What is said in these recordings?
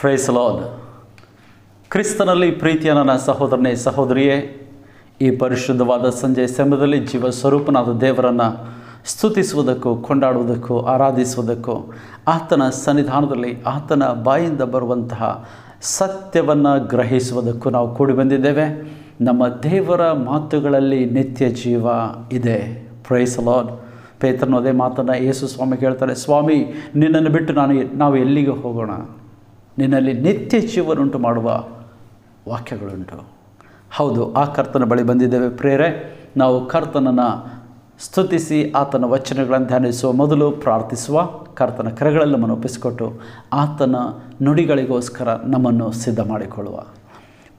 Price lord ಕ್ರಿಸ್ತನಲ್ಲಿ ಪ್ರೀತಿಯ ನನ್ನ ಸಹೋದರನೇ ಸಹೋದರಿಯೇ, ಈ ಪರಿಶುದ್ಧವಾದ ಸಂಜೆ ಸಮಯದಲ್ಲಿ ಜೀವ ಸ್ವರೂಪನಾದ ದೇವರನ್ನು ಸ್ತುತಿಸುವುದಕ್ಕೂ, ಕೊಂಡಾಡುವುದಕ್ಕೂ, ಆರಾಧಿಸುವುದಕ್ಕೂ, ಆತನ ಸನ್ನಿಧಾನದಲ್ಲಿ ಆತನ ಬಾಯಿಂದ ಬರುವಂತಹ ಸತ್ಯವನ್ನು ಗ್ರಹಿಸುವುದಕ್ಕೂ ನಾವು ಕೂಡಿ ಬಂದಿದ್ದೇವೆ. ನಮ್ಮ ದೇವರ ಮಾತುಗಳಲ್ಲಿ ನಿತ್ಯ ಜೀವ ಇದೆ. ಪ್ರೈಸ್ ಲಾರ್ಡ್ ಪೇತ್ರನು ಅದೇ ಮಾತನ್ನು ಯೇಸು ಸ್ವಾಮಿ ಹೇಳ್ತಾರೆ ಸ್ವಾಮಿ, ನಿನ್ನನ್ನು ಬಿಟ್ಟು ನಾನು ನಾವು ಎಲ್ಲಿಗೆ ಹೋಗೋಣ? ನಿನ್ನಲ್ಲಿ ನಿತ್ಯ ಜೀವನುಂಟು ಮಾಡುವ ವಾಕ್ಯಗಳುಂಟು. ಹೌದು, ಆ ಕರ್ತನ ಬಳಿ ಬಂದಿದ್ದೇವೆ ಪ್ರೇರೆ. ನಾವು ಕರ್ತನನ್ನು ಸ್ತುತಿಸಿ ಆತನ ವಚನಗಳನ್ನು ಧ್ಯಾನಿಸುವ ಮೊದಲು ಪ್ರಾರ್ಥಿಸುವ. ಕರ್ತನ ಕರೆಗಳಲ್ಲಿ ನಮ್ಮನ್ನು ಒಪ್ಪಿಸಿಕೊಟ್ಟು ಆತನ ನುಡಿಗಳಿಗೋಸ್ಕರ ನಮ್ಮನ್ನು ಸಿದ್ಧ ಮಾಡಿಕೊಳ್ಳುವ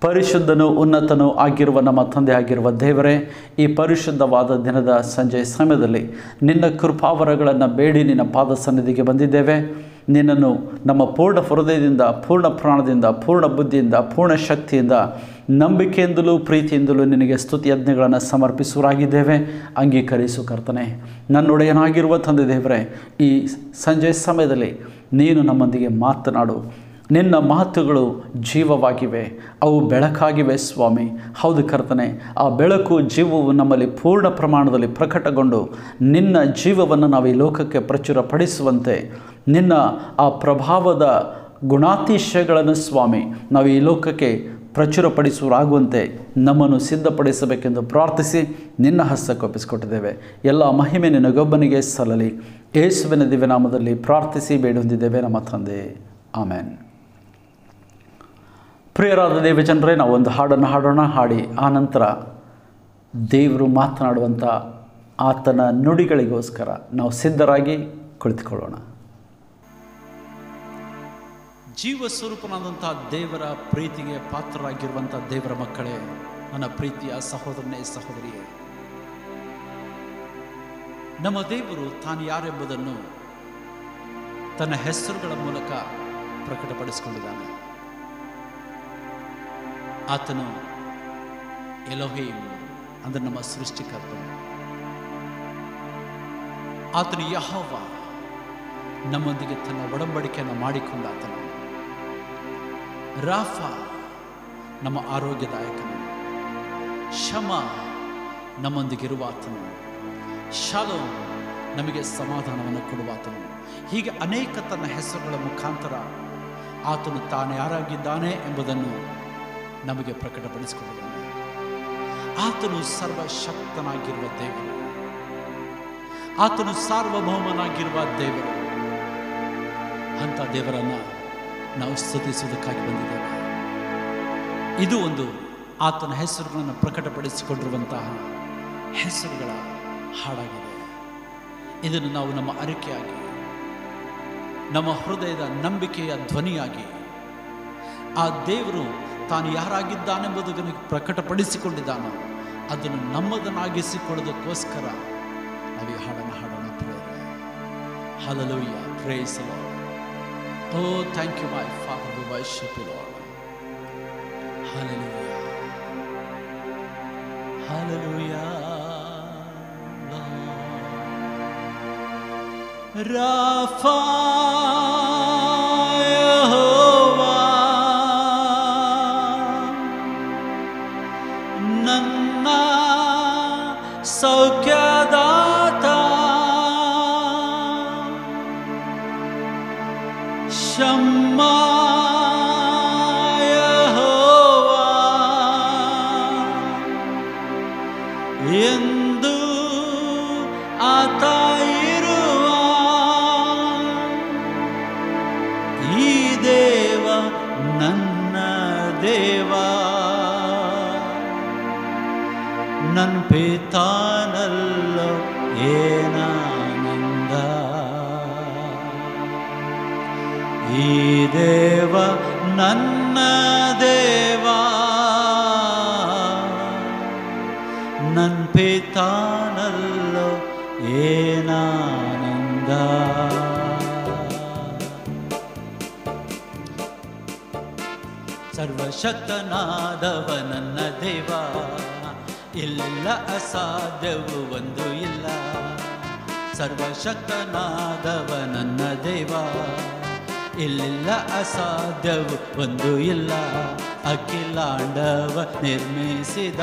ಪರಿಶುದ್ಧನು ಉನ್ನತನು ಆಗಿರುವ ನಮ್ಮ ತಂದೆ ಆಗಿರುವ ದೇವರೇ, ಈ ಪರಿಶುದ್ಧವಾದ ದಿನದ ಸಂಜೆ ಸಮಯದಲ್ಲಿ ನಿನ್ನ ಕೃಪಾವರಗಳನ್ನು ಬೇಡಿ, ನಿನ್ನ ಪಾದ ಸನ್ನಿಧಿಗೆ ಬಂದಿದ್ದೇವೆ. ನಿನ್ನನ್ನು ನಮ್ಮ ಪೂರ್ಣ ಹೃದಯದಿಂದ, ಪೂರ್ಣ ಪ್ರಾಣದಿಂದ, ಪೂರ್ಣ ಬುದ್ಧಿಯಿಂದ, ಪೂರ್ಣ ಶಕ್ತಿಯಿಂದ, ನಂಬಿಕೆಯಿಂದಲೂ ಪ್ರೀತಿಯಿಂದಲೂ ನಿನಗೆ ಸ್ತುತಿ ಯಜ್ಞಗಳನ್ನು ಸಮರ್ಪಿಸುವರಾಗಿದ್ದೇವೆ ಅಂಗೀಕರಿಸು ಕರ್ತನೆ. ನನ್ನೊಡೆಯನಾಗಿರುವ ತಂದೆ ದೇವರೇ, ಈ ಸಂಜೆ ಸಮಯದಲ್ಲಿ ನೀನು ನಮ್ಮೊಂದಿಗೆ ಮಾತನಾಡು. ನಿನ್ನ ಮಾತುಗಳು ಜೀವವಾಗಿವೆ. ಅವು ಬೆಳಕಾಗಿವೆ ಸ್ವಾಮಿ. ಹೌದು ಕರ್ತನೆ, ಆ ಬೆಳಕು ಜೀವವು ನಮ್ಮಲ್ಲಿ ಪೂರ್ಣ ಪ್ರಮಾಣದಲ್ಲಿ ಪ್ರಕಟಗೊಂಡು ನಿನ್ನ ಜೀವವನ್ನು ನಾವು ಈ ಲೋಕಕ್ಕೆ ಪ್ರಚುರಪಡಿಸುವಂತೆ, ನಿನ್ನ ಆ ಪ್ರಭಾವದ ಗುಣಾತಿಶಯಗಳನ್ನು ಸ್ವಾಮಿ, ನಾವು ಈ ಲೋಕಕ್ಕೆ ಪ್ರಚುರಪಡಿಸುವರಾಗುವಂತೆ ನಮ್ಮನ್ನು ಸಿದ್ಧಪಡಿಸಬೇಕೆಂದು ಪ್ರಾರ್ಥಿಸಿ ನಿನ್ನ ಹಸ್ತಕ್ಕೆ ಒಪ್ಪಿಸಿಕೊಟ್ಟಿದ್ದೇವೆ ಎಲ್ಲ ಮಹಿಮೆ ನಿನಗೊಬ್ಬನಿಗೆ ಸಲ್ಲಲಿ. ಯೇಸುವಿನ ದಿವ್ಯನಾಮದಲ್ಲಿ ಪ್ರಾರ್ಥಿಸಿ ಬೇಡೊಂದಿದ್ದೇವೆ ನಮ್ಮ ತಂದೆ. ಆಮೇನ್. ಪ್ರಿಯರಾದ ದೇವಜನರೇ ನಾವು ಒಂದು ಹಾಡನ್ನು ಹಾಡೋಣ. ಹಾಡಿ ಆನಂತರ ದೇವರು ಮಾತನಾಡುವಂಥ ಆತನ ನುಡಿಗಳಿಗೋಸ್ಕರ ನಾವು ಸಿದ್ಧರಾಗಿ ಕುಳಿತುಕೊಳ್ಳೋಣ. ಜೀವ ಸ್ವರೂಪನಾದಂಥ ದೇವರ ಪ್ರೀತಿಗೆ ಪಾತ್ರರಾಗಿರುವಂಥ ದೇವರ ಮಕ್ಕಳೇ, ನನ್ನ ಪ್ರೀತಿಯ ಸಹೋದರನೇ, ಸಹೋದರಿಯೇ. ನಮ್ಮ ದೇವರು ತಾನು ಯಾರೆಂಬುದನ್ನು ತನ್ನ ಹೆಸರುಗಳ ಮೂಲಕ ಪ್ರಕಟಪಡಿಸಿಕೊಂಡಿದ್ದಾನೆ. ಆತನು ಎಲೋಹೀಮ್ ಅಂದರೆ ನಮ್ಮ ಸೃಷ್ಟಿಕರ್ತನು. ಆತನು ಯಹೋವ ನಮ್ಮೊಂದಿಗೆ ತನ್ನ ಒಡಂಬಡಿಕೆಯನ್ನು ಮಾಡಿಕೊಂಡ ಆತನು. ರಾಫ ನಮ್ಮ ಆರೋಗ್ಯದಾಯಕನು. ಶಮ ನಮ್ಮೊಂದಿಗಿರುವ ಆತನು. ಶಾಲೋ ನಮಗೆ ಸಮಾಧಾನವನ್ನು ಕೊಡುವ ಆತನು. ಹೀಗೆ ಅನೇಕ ತನ್ನ ಹೆಸರುಗಳ ಮುಖಾಂತರ ಆತನು ತಾನು ಯಾರಾಗಿದ್ದಾನೆ ಎಂಬುದನ್ನು ನಮಗೆ ಪ್ರಕಟಪಡಿಸಿಕೊಂಡಿದ್ದಾನೆ ಆತನು ಸರ್ವಶಕ್ತನಾಗಿರುವ ದೇವರು. ಆತನು ಸಾರ್ವಭೌಮನಾಗಿರುವ ದೇವರು. ಅಂತ ದೇವರನ್ನ ನಾವು ಸ್ತುತಿಸುವುದಕ್ಕಾಗಿ ಬಂದಿದ್ದೇವೆ. ಇದು ಒಂದು ಆತನ ಹೆಸರುಗಳನ್ನು ಪ್ರಕಟಪಡಿಸಿಕೊಂಡಿರುವಂತಹ ಹೆಸರುಗಳ ಹಾಡಾಗಿದೆ. ಇದನ್ನು ನಾವು ನಮ್ಮ ಅರಿಕೆಯಾಗಿ, ನಮ್ಮ ಹೃದಯದ ನಂಬಿಕೆಯ ಧ್ವನಿಯಾಗಿ, ಆ ದೇವರು ತಾನು ಯಾರಾಗಿದ್ದಾನೆಂಬುದನ್ನು ಪ್ರಕಟಪಡಿಸಿಕೊಂಡಿದ್ದಾನೋ, ಅದನ್ನು ನಮ್ಮದನ್ನಾಗಿಸಿಕೊಳ್ಳೋದಕ್ಕೋಸ್ಕರ ನಾವು ಈ ಹಾಡನ್ನು ಹಾಡೋಣ ಪ್ರೇರೆ hallelujah praise oh thank you my father V ರಾಫಾ ಸರ್ವಶಕ್ತನಾದವ ನನ್ನ ದೇವ. ಇಲ್ಲಿಲ್ಲ ಅಸಾಧ್ಯವು, ಒಂದು ಇಲ್ಲ. ಅಖಿಲಾಂಡವ ನಿರ್ಮಿಸಿದ.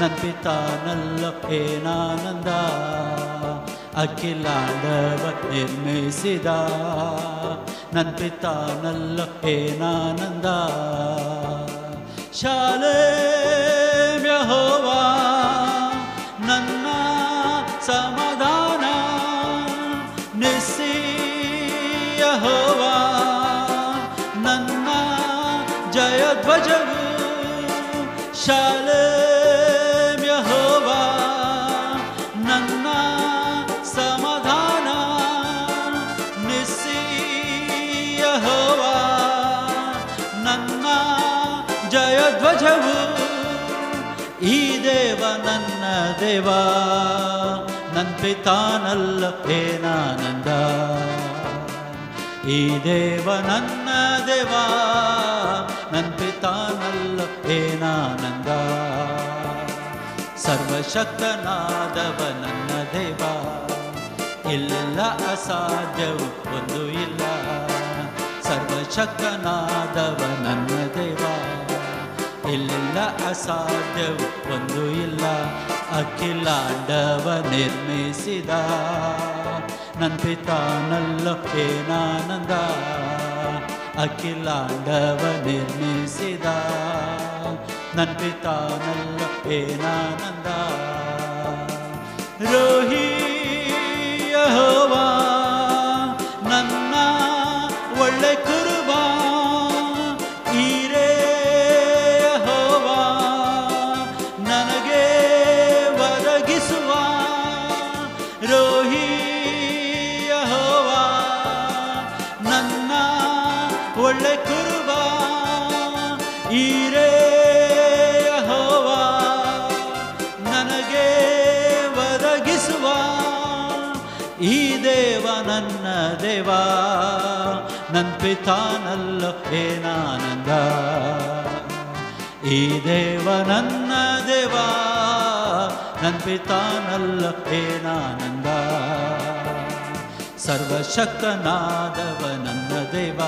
ನನ್ನ ಪಿತಾನಲ್ಲೋ ಏನಾನಂದ ಅಖಿಲಾಂಡವ ನಿರ್ಮಿಸಿದ. ನನ್ನ ಪಿತಾನಲ್ಲೋ ಏನಾನಂದ ಶಾಲೆ ಯೆಹೋವಾ ದೇವ, ನನ್ ಪಿತಾನಲ್ಲ ಏನಾನಂದ ಈ ದೇವ ನನ್ನ ದೇವ ನನ್ನ ಪಿತಾನಲ್ಲ ಏನಾನಂದ ಸರ್ವಶಕ್ತನಾದವ ನನ್ನ ದೇವ, ಇಲ್ಲ ಅಸಾಧ್ಯವು ಒಂದು ಇಲ್ಲ. ಸರ್ವಶಕ್ತನಾದವ ನನ್ನ ದೇವ ಇಲ್ಲ ಅಸಾಧ್ಯವು ಒಂದು ಇಲ್ಲ ಅಖಿಲಾಂಡವ ನಿರ್ಮಿಸಿದ ನನ್ನ ಪಿತಾನಲ್ಲೋ ಏನಾನಂದ ಅಖಿಲಾಂಡವ ನಿರ್ಮಿಸಿದ ನನ್ನ ಪಿತಾನಲ್ಲೋ ಏನಾನಂದ ರೋಹಿ ಯೆಹೋವಾ ನನ್ನ ಪಿತಾನಲ್ಲೋ ಏನಾನಂದ ಈ ದೇವ ನನ್ನ ದೇವ ನನ್ನ ಪಿತಾನಲ್ಲೋ ಏನಾನಂದ ಸರ್ವಶಕ್ತನಾದವ ನನ್ನ ದೇವ,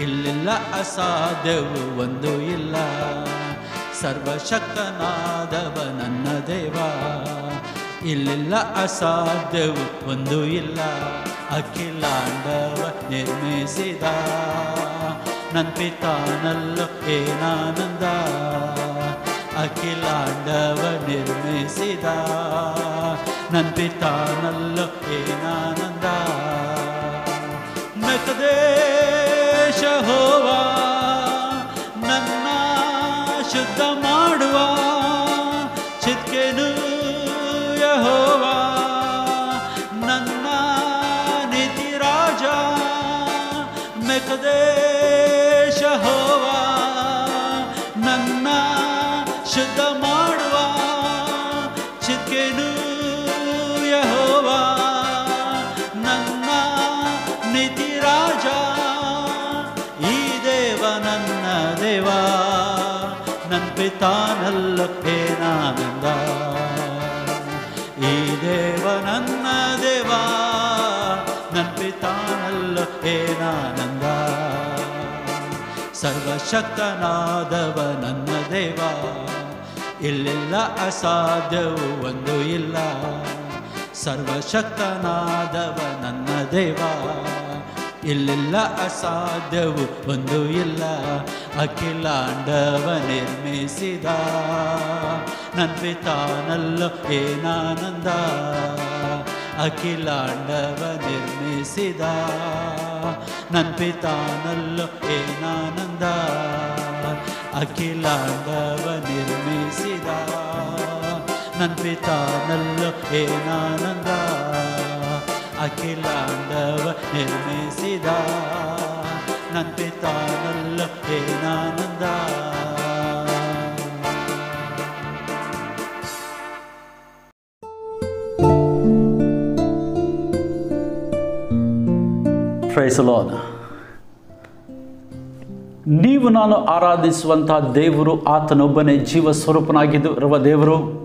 ಇಲ್ಲಿಲ್ಲ ಅಸಾಧ್ಯವು, ಒಂದು ಇಲ್ಲ. ಸರ್ವಶಕ್ತನಾದವ ನನ್ನ ದೇವ, ಇಲ್ಲಿಲ್ಲ ಅಸಾಧ್ಯವು, ಒಂದು ಇಲ್ಲ. ಅಖಿಲಾಂಡವ ನಿರ್ಮಿಸಿದ. ನನ್ನ ಪಿತಾನಲ್ಲೋ ಏನಾನಂದ ಅಖಿಲಾಂಡವ ನಿರ್ಮಿಸಿದ. ನನ್ನ ಪಿತಾನಲ್ಲೋ ಏನಾನಂದ ನಕದೇಶ ಹೋವಾ. ನನ್ನ ಪಿತಾನಲ್ಲ ಏನಾನಂದ ಈ ದೇವ ನನ್ನ ದೇವ ನನ್ನ ಪಿತಾನಲ್ಲ ಏನಾನಂದ ಸರ್ವಶಕ್ತನಾದವ ನನ್ನ ದೇವ, ಇಲ್ಲೆಲ್ಲ ಅಸಾಧ್ಯವು ಒಂದು ಇಲ್ಲ. ಸರ್ವಶಕ್ತನಾದವ ನನ್ನ ದೇವ. ಇಲ್ಲೆಲ್ಲ ಅಸಾಧ್ಯವು, ಒಂದು ಇಲ್ಲ. ಅಖಿಲಾಂಡವ ನಿರ್ಮಿಸಿದ. ನನ್ನ ಪಿತಾನಲ್ಲೋ ಏನಾನಂದ. ಅಖಿಲಾಂಡವ ನಿರ್ಮಿಸಿದ. ನನ್ನ ಪಿತಾನಲ್ಲೋ ಏನಾನಂದ. ಅಖಿಲಾಂಡವ ನಿರ್ಮಿಸಿದ. ನನ್ನ ಪಿತಾನಲ್ಲೋ ಏನಾನಂದ. ಅಖಿಲಾಂಡವ ನಿರ್ಮಿಸಿದ ನನ್ನ ತಾನಲ್ಲ ಏನಾನಂದ ಪ್ರೈಸಲೋನ್ ನೀವು ನಾನು ಆರಾಧಿಸುವಂತಹ ದೇವರು ಆತನೊಬ್ಬನೇ ಜೀವ ಸ್ವರೂಪನಾಗಿರುವ ದೇವರು.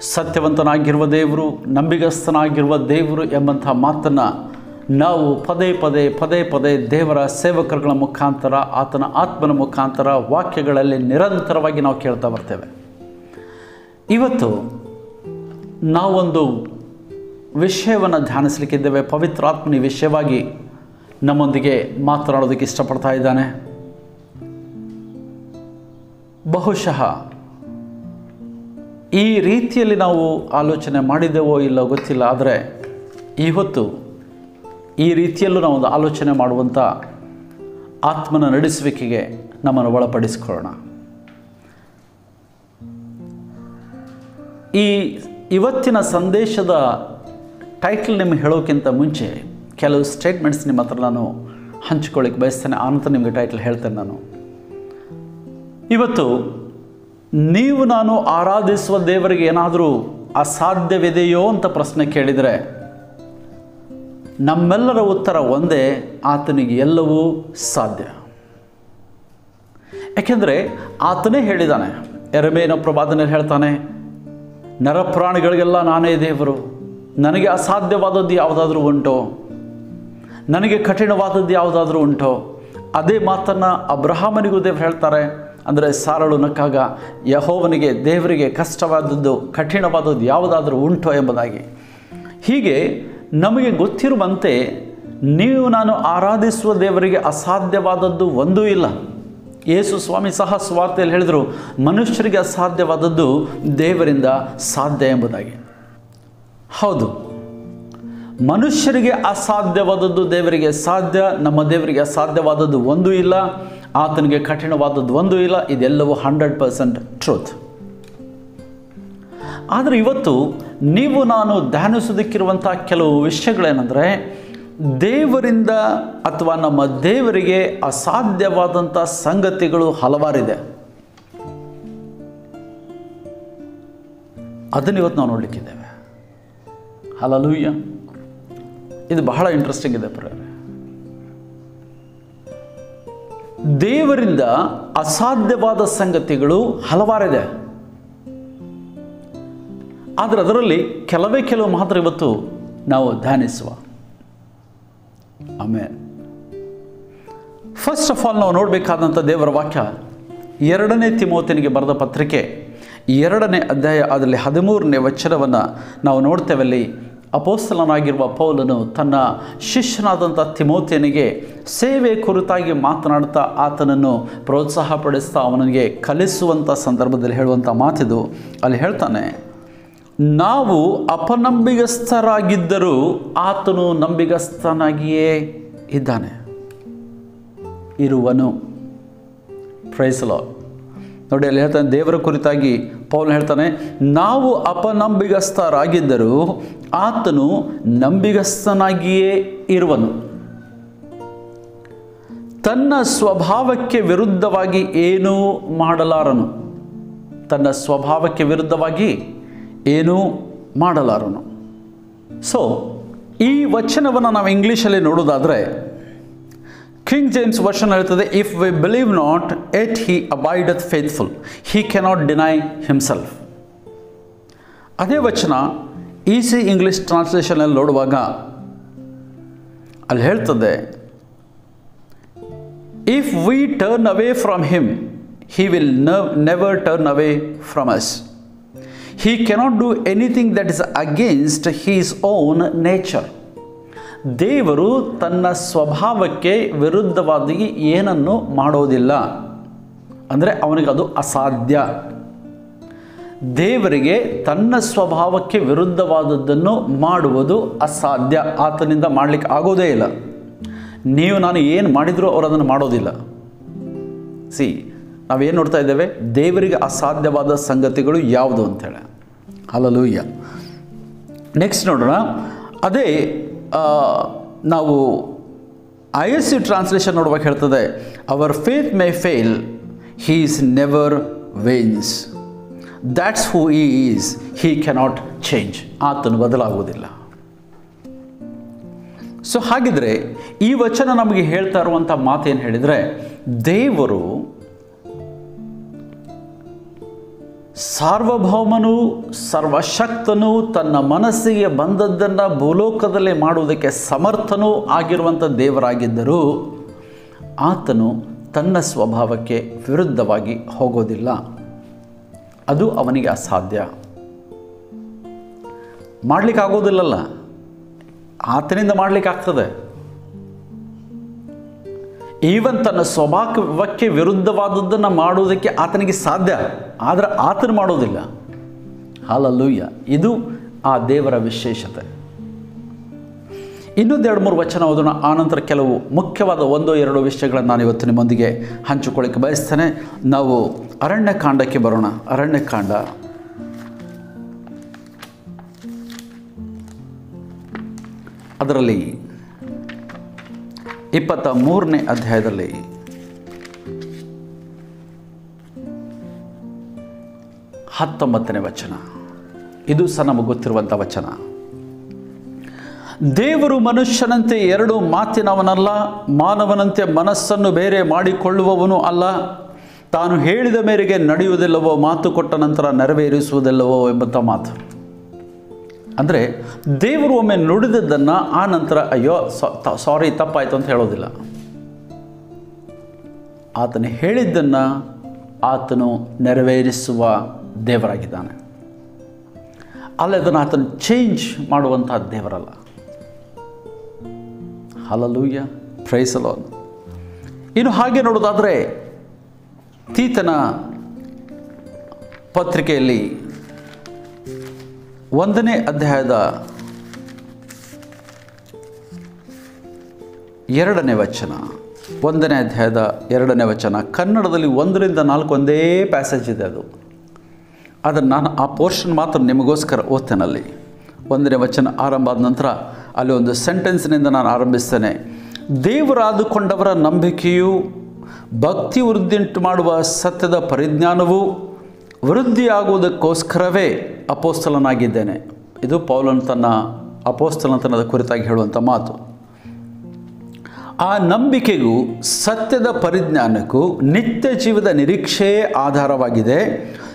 ಸತ್ಯವಂತನಾಗಿರುವ ದೇವರು, ನಂಬಿಗಸ್ತನಾಗಿರುವ ದೇವರು ಎಂಬಂಥ ಮಾತನ್ನು ನಾವು ಪದೇ ಪದೇ ಪದೇ ಪದೇ ದೇವರ ಸೇವಕರುಗಳ ಮುಖಾಂತರ, ಆತನ ಆತ್ಮನ ಮುಖಾಂತರ ವಾಕ್ಯಗಳಲ್ಲಿ ನಿರಂತರವಾಗಿ ನಾವು ಕೇಳ್ತಾ ಬರ್ತೇವೆ. ಇವತ್ತು ನಾವೊಂದು ವಿಷಯವನ್ನು ಧ್ಯಾನಿಸಲಿಕ್ಕಿದ್ದೇವೆ ಪವಿತ್ರಾತ್ಮನ ವಿಷಯವಾಗಿ ನಮ್ಮೊಂದಿಗೆ ಮಾತನಾಡೋದಕ್ಕೆ ಇಷ್ಟಪಡ್ತಾ ಇದ್ದಾನೆ. ಬಹುಶಃ ಈ ರೀತಿಯಲ್ಲಿ ನಾವು ಆಲೋಚನೆ ಮಾಡಿದೆವೋ ಇಲ್ಲೋ ಗೊತ್ತಿಲ್ಲ, ಆದರೆ ಇವತ್ತು ಈ ರೀತಿಯಲ್ಲೂ ನಾವು ಒಂದು ಆಲೋಚನೆ ಮಾಡುವಂಥ ಆತ್ಮನ ನಡೆಸುವಿಕೆಗೆ ನಮ್ಮನ್ನು ಒಳಪಡಿಸಿಕೊಳ್ಳೋಣ. ಈ ಇವತ್ತಿನ ಸಂದೇಶದ ಟೈಟಲ್ ನಿಮಗೆ ಹೇಳೋಕ್ಕಿಂತ ಮುಂಚೆ ಕೆಲವು ಸ್ಟೇಟ್ಮೆಂಟ್ಸ್ ನಿಮ್ಮ ಹತ್ರ ನಾನು ಹಂಚ್ಕೊಳ್ಳಿಕ್ಕೆ ಬಯಸ್ತೇನೆ. ಆನಂತರ ನಿಮಗೆ ಟೈಟಲ್ ಹೇಳ್ತೇನೆ ನಾನು. ಇವತ್ತು ನೀವು ನಾನು ಆರಾಧಿಸುವ ದೇವರಿಗೆ ಏನಾದರೂ ಅಸಾಧ್ಯವಿದೆಯೋ ಅಂತ ಪ್ರಶ್ನೆ ಕೇಳಿದರೆ, ನಮ್ಮೆಲ್ಲರ ಉತ್ತರ ಒಂದೇ, ಆತನಿಗೆ ಎಲ್ಲವೂ ಸಾಧ್ಯ. ಯಾಕೆಂದರೆ ಆತನೇ ಹೇಳಿದ್ದಾನೆ ಎರಮೇನ ಪ್ರಭಾದನೆ ಹೇಳ್ತಾನೆ, ನರಪ್ರಾಣಿಗಳಿಗೆಲ್ಲ ನಾನೇ ದೇವರು, ನನಗೆ ಅಸಾಧ್ಯವಾದದ್ದು ಯಾವುದಾದ್ರೂ ಉಂಟೋ, ನನಗೆ ಕಠಿಣವಾದದ್ದು ಯಾವುದಾದ್ರೂ ಉಂಟೋ, ಅದೇ ಮಾತನ್ನು ಅಬ್ರಹಾಮನಿಗೂ ದೇವರು ಹೇಳ್ತಾರೆ ಅಂದರೆ ಸಾರಳು ನಕ್ಕಾಗ ಯಹೋವನಿಗೆ, ದೇವರಿಗೆ ಕಷ್ಟವಾದದ್ದು, ಕಠಿಣವಾದದ್ದು ಯಾವುದಾದರೂ ಉಂಟೋ ಎಂಬುದಾಗಿ. ಹೀಗೆ ನಮಗೆ ಗೊತ್ತಿರುವಂತೆ ನೀವು ನಾನು ಆರಾಧಿಸುವ ದೇವರಿಗೆ ಅಸಾಧ್ಯವಾದದ್ದು ಒಂದೂ ಇಲ್ಲ. ಯೇಸು ಸ್ವಾಮಿ ಸಹ ಸ್ವಾರ್ಥೆಯಲ್ಲಿ ಹೇಳಿದರು, ಮನುಷ್ಯರಿಗೆ ಅಸಾಧ್ಯವಾದದ್ದು ದೇವರಿಂದ ಸಾಧ್ಯ ಎಂಬುದಾಗಿ. ಹೌದು, ಮನುಷ್ಯರಿಗೆ ಅಸಾಧ್ಯವಾದದ್ದು ದೇವರಿಗೆ ಸಾಧ್ಯ, ನಮ್ಮ ದೇವರಿಗೆ ಅಸಾಧ್ಯವಾದದ್ದು ಒಂದೂ ಇಲ್ಲ. ಆತನಿಗೆ ಕಠಿಣವಾದದ್ದು ಒಂದೂ ಇಲ್ಲ, ಇದೆಲ್ಲವೂ ಹಂಡ್ರೆಡ್ ಪರ್ಸೆಂಟ್ ಟ್ರೂತ್ ಆದರೆ ಇವತ್ತು ನೀವು ನಾನು ಧ್ಯಾನಿಸೋದಕ್ಕಿರುವಂಥ ಕೆಲವು ವಿಷಯಗಳೇನೆಂದರೆ, ದೇವರಿಂದ ಅಥವಾ ನಮ್ಮ ದೇವರಿಗೆ ಅಸಾಧ್ಯವಾದಂಥ ಸಂಗತಿಗಳು ಹಲವಾರಿದೆ. ಅದನ್ನು ಇವತ್ತು ನಾವು ನೋಡಲಿಕ್ಕಿದ್ದೇವೆ. ಹಲಲೂಯ್ಯ ಇದು ಬಹಳ ಇಂಟ್ರೆಸ್ಟಿಂಗ್ ಇದೆ ಪ್ರೇರೆ ದೇವರಿಂದ ಅಸಾಧ್ಯವಾದ ಸಂಗತಿಗಳು ಹಲವಾರಿದೆ. ಆದರೆ ಅದರಲ್ಲಿ ಕೆಲವೇ ಕೆಲವು ಮಾತ್ರ ಇವತ್ತು ನಾವು ಧ್ಯಾನಿಸುವ. ಆಮೇಲೆ ಫಸ್ಟ್ ಆಫ್ ಆಲ್ ನಾವು ನೋಡಬೇಕಾದಂಥ ದೇವರ ವಾಕ್ಯ ಎರಡನೇ ತಿಮೋತಿನಿಗೆ ಬರೆದ ಪತ್ರಿಕೆ ಎರಡನೇ ಅಧ್ಯಾಯ ಅದರಲ್ಲಿ ಹದಿಮೂರನೇ ವಚನವನ್ನು ನಾವು ನೋಡ್ತೇವೆ ಅಲ್ಲಿ ಅಪೋಸ್ತಲನಾಗಿರುವ ಪೌಲನು ತನ್ನ ಶಿಷ್ಯನಾದಂಥ ತಿಮೋತಿಯನಿಗೆ ಸೇವೆ ಕುರಿತಾಗಿ ಮಾತನಾಡ್ತಾ ಆತನನ್ನು ಪ್ರೋತ್ಸಾಹಪಡಿಸ್ತಾ ಅವನಿಗೆ ಕಲಿಸುವಂಥ ಸಂದರ್ಭದಲ್ಲಿ ಹೇಳುವಂಥ ಮಾತಿದು. ಅಲ್ಲಿ ಹೇಳ್ತಾನೆ, ನಾವು ಅಪನಂಬಿಗಸ್ಥರಾಗಿದ್ದರೂ ಆತನು ನಂಬಿಗಸ್ತನಾಗಿಯೇ ಇದ್ದಾನೆ. ಇರುವನು. ಪ್ರೈಸಲೋ ನೋಡಿ, ಅಲ್ಲಿ ಹೇಳ್ತಾನೆ, ದೇವರ ಕುರಿತಾಗಿ ಪೌಲ್ ಹೇಳ್ತಾನೆ, ನಾವು ಅಪನಂಬಿಗಸ್ಥರಾಗಿದ್ದರೂ ಆತನು ನಂಬಿಗಸ್ತನಾಗಿಯೇ ಇರುವನು. ತನ್ನ ಸ್ವಭಾವಕ್ಕೆ ವಿರುದ್ಧವಾಗಿ ಏನೂ ಮಾಡಲಾರನು. ತನ್ನ ಸ್ವಭಾವಕ್ಕೆ ವಿರುದ್ಧವಾಗಿ ಏನೂ ಮಾಡಲಾರನು. ಸೊ ಈ ವಚನವನ್ನು ನಾವು ಇಂಗ್ಲೀಷಲ್ಲಿ ನೋಡೋದಾದರೆ ಕಿಂಗ್ ಜೇಮ್ಸ್ ವರ್ಷನ್ ಹೇಳ್ತದೆ if we believe not yet he abideth faithful he cannot deny himself ಅದೇ ವಚನ ಈಸಿ ಇಂಗ್ಲೀಷ್ ಟ್ರಾನ್ಸ್ಲೇಷನಲ್ಲಿ ನೋಡುವಾಗ ಅಲ್ಲಿ ಹೇಳ್ತದೆ if we turn away from him he will never turn away from us he cannot do anything that is against his own nature ದೇವರು ತನ್ನ ಸ್ವಭಾವಕ್ಕೆ ವಿರುದ್ಧವಾಗಿ ಏನನ್ನು ಮಾಡೋದಿಲ್ಲ. ಅಂದರೆ ಅವನಿಗೆ ಅದು ಅಸಾಧ್ಯ. ದೇವರಿಗೆ ತನ್ನ ಸ್ವಭಾವಕ್ಕೆ ವಿರುದ್ಧವಾದದ್ದನ್ನು ಮಾಡುವುದು ಅಸಾಧ್ಯ. ಆತನಿಂದ ಮಾಡಲಿಕ್ಕೆ ಆಗೋದೇ ಇಲ್ಲ. ನೀವು, ನಾನು ಏನು ಮಾಡಿದರೂ ಅವರು ಅದನ್ನು ಮಾಡೋದಿಲ್ಲ. ಸಿ ನಾವೇನು ನೋಡ್ತಾ ಇದ್ದೇವೆ? ದೇವರಿಗೆ ಅಸಾಧ್ಯವಾದ ಸಂಗತಿಗಳು ಯಾವುದು ಅಂತೇಳಿ ಹಲಲೂಯ್ಯ ನೆಕ್ಸ್ಟ್ ನೋಡೋಣ. ಅದೇ ನಾವು ಐ ಎಸ್ ಸಿ ಟ್ರಾನ್ಸ್ಲೇಷನ್ ನೋಡುವಾಗ ಹೇಳ್ತದೆ our faith may fail he is never wanes that's who he is he cannot change ಆತನು ಬದಲಾಗುವುದಿಲ್ಲ. ಸೊ ಹಾಗಿದ್ರೆ ಈ ವಚನ ನಮಗೆ ಹೇಳ್ತಾ ಇರುವಂಥ ಮಾತೇನು ಹೇಳಿದರೆ, ದೇವರು ಸಾರ್ವಭೌಮನು, ಸರ್ವಶಕ್ತನು ತನ್ನ ಮನಸ್ಸಿಗೆ ಬಂದದ್ದನ್ನು ಭೂಲೋಕದಲ್ಲಿ ಮಾಡುವುದಕ್ಕೆ ಸಮರ್ಥನೂ ಆಗಿರುವಂಥ ದೇವರಾಗಿದ್ದರೂ ಆತನು ತನ್ನ ಸ್ವಭಾವಕ್ಕೆ ವಿರುದ್ಧವಾಗಿ ಹೋಗೋದಿಲ್ಲ. ಅದು ಅವನಿಗೆ ಅಸಾಧ್ಯ. ಮಾಡಲಿಕ್ಕಾಗೋದಿಲ್ಲಲ್ಲ. ಆತನಿಂದ ಮಾಡಲಿಕ್ಕೆ ಆಗ್ತದೆ ಈವನ್ ತನ್ನ ಸ್ವಭಾವಕ್ಕೆ ವಿರುದ್ಧವಾದದ್ದನ್ನು ಮಾಡುವುದಕ್ಕೆ ಆತನಿಗೆ ಸಾಧ್ಯ, ಆದರೆ ಆತನು ಮಾಡೋದಿಲ್ಲ ಹಾಲಲ್ಲೂಯ್ಯ ಇದು ಆ ದೇವರ ವಿಶೇಷತೆ. ಇನ್ನೊಂದೆರಡು ಮೂರು ವಚನ ಓದೋಣ. ಆನಂತರ ಕೆಲವು ಮುಖ್ಯವಾದ ಒಂದು ಎರಡು ವಿಷಯಗಳನ್ನು ನಾನು ಇವತ್ತು ನಿಮ್ಮೊಂದಿಗೆ ಹಂಚಿಕೊಳ್ಳಿಕ್ಕೆ ಬಯಸ್ತೇನೆ. ನಾವು ಅರಣ್ಯಕಾಂಡಕ್ಕೆ ಬರೋಣ. ಅರಣ್ಯಕಾಂಡ. ಅದರಲ್ಲಿ ಇಪ್ಪತ್ತ ಮೂರನೇ ಅಧ್ಯಾಯದಲ್ಲಿ ಹತ್ತೊಂಬತ್ತನೇ ವಚನ. ಇದು ಸಹ ನಮಗೆ ಗೊತ್ತಿರುವಂಥ ವಚನ. ದೇವರು ಮನುಷ್ಯನಂತೆ ಎರಡು ಮಾತಿನವನಲ್ಲ, ಮಾನವನಂತೆ ಮನಸ್ಸನ್ನು ಬೇರೆ ಮಾಡಿಕೊಳ್ಳುವವನು ಅಲ್ಲ. ತಾನು ಹೇಳಿದ ಮೇರೆಗೆ ನಡೆಯುವುದಿಲ್ಲವೋ, ಮಾತು ಕೊಟ್ಟ ನಂತರ ನೆರವೇರಿಸುವುದಿಲ್ಲವೋ ಎಂಬಂಥ ಮಾತು. ಅಂದರೆ ದೇವರು ಒಮ್ಮೆ ನುಡಿದದ್ದನ್ನು ಆ ನಂತರ ಅಯ್ಯೋ ಸಾರಿ, ತಪ್ಪಾಯಿತು ಅಂತ ಹೇಳೋದಿಲ್ಲ. ಆತನು ಹೇಳಿದ್ದನ್ನು ಆತನು ನೆರವೇರಿಸುವ ದೇವರಾಗಿದ್ದಾನೆ. ಅಲ್ಲ ಅದನ್ನು ಆತನು ಚೇಂಜ್ ಮಾಡುವಂತಹ ದೇವರಲ್ಲ. ಹಲಲೂಯ್ಯ ಪ್ರೈಸಲೋ ಇನ್ನು ಹಾಗೆ ನೋಡೋದಾದರೆ, ತೀತನ ಪತ್ರಿಕೆಯಲ್ಲಿ ಒಂದನೇ ಅಧ್ಯಾಯದ ಎರಡನೇ ವಚನ. ಒಂದನೇ ಅಧ್ಯಾಯದ ಎರಡನೇ ವಚನ. ಕನ್ನಡದಲ್ಲಿ ಒಂದರಿಂದ ನಾಲ್ಕು ಒಂದೇ ಪ್ಯಾಸೇಜ್ ಇದೆ ಅದು. ಅದನ್ನು ನಾನು ಆ ಪೋರ್ಷನ್ ಮಾತ್ರ ನಿಮಗೋಸ್ಕರ ಓದ್ತೇನಲ್ಲಿ ಒಂದನೇ ವಚನ ಆರಂಭ ಆದ ನಂತರ ಅಲ್ಲಿ ಒಂದು ಸೆಂಟೆನ್ಸ್ನಿಂದ ನಾನು ಆರಂಭಿಸ್ತೇನೆ. ದೇವರಾದುಕೊಂಡವರ ನಂಬಿಕೆಯು ಭಕ್ತಿ ವೃದ್ಧಿಂಟು ಮಾಡುವ ಸತ್ಯದ ಪರಿಜ್ಞಾನವು ವೃದ್ಧಿಯಾಗುವುದಕ್ಕೋಸ್ಕರವೇ ಅಪೋಸ್ತಲನಾಗಿದ್ದೇನೆ. ಇದು ಪೌಲನ್ ತನ್ನ ಅಪೋಸ್ತಲತನದ ಕುರಿತಾಗಿ ಹೇಳುವಂಥ ಮಾತು. ಆ ನಂಬಿಕೆಗೂ, ಸತ್ಯದ ಪರಿಜ್ಞಾನಕ್ಕೂ, ನಿತ್ಯ ಜೀವದ ನಿರೀಕ್ಷೆಯೇ ಆಧಾರವಾಗಿದೆ.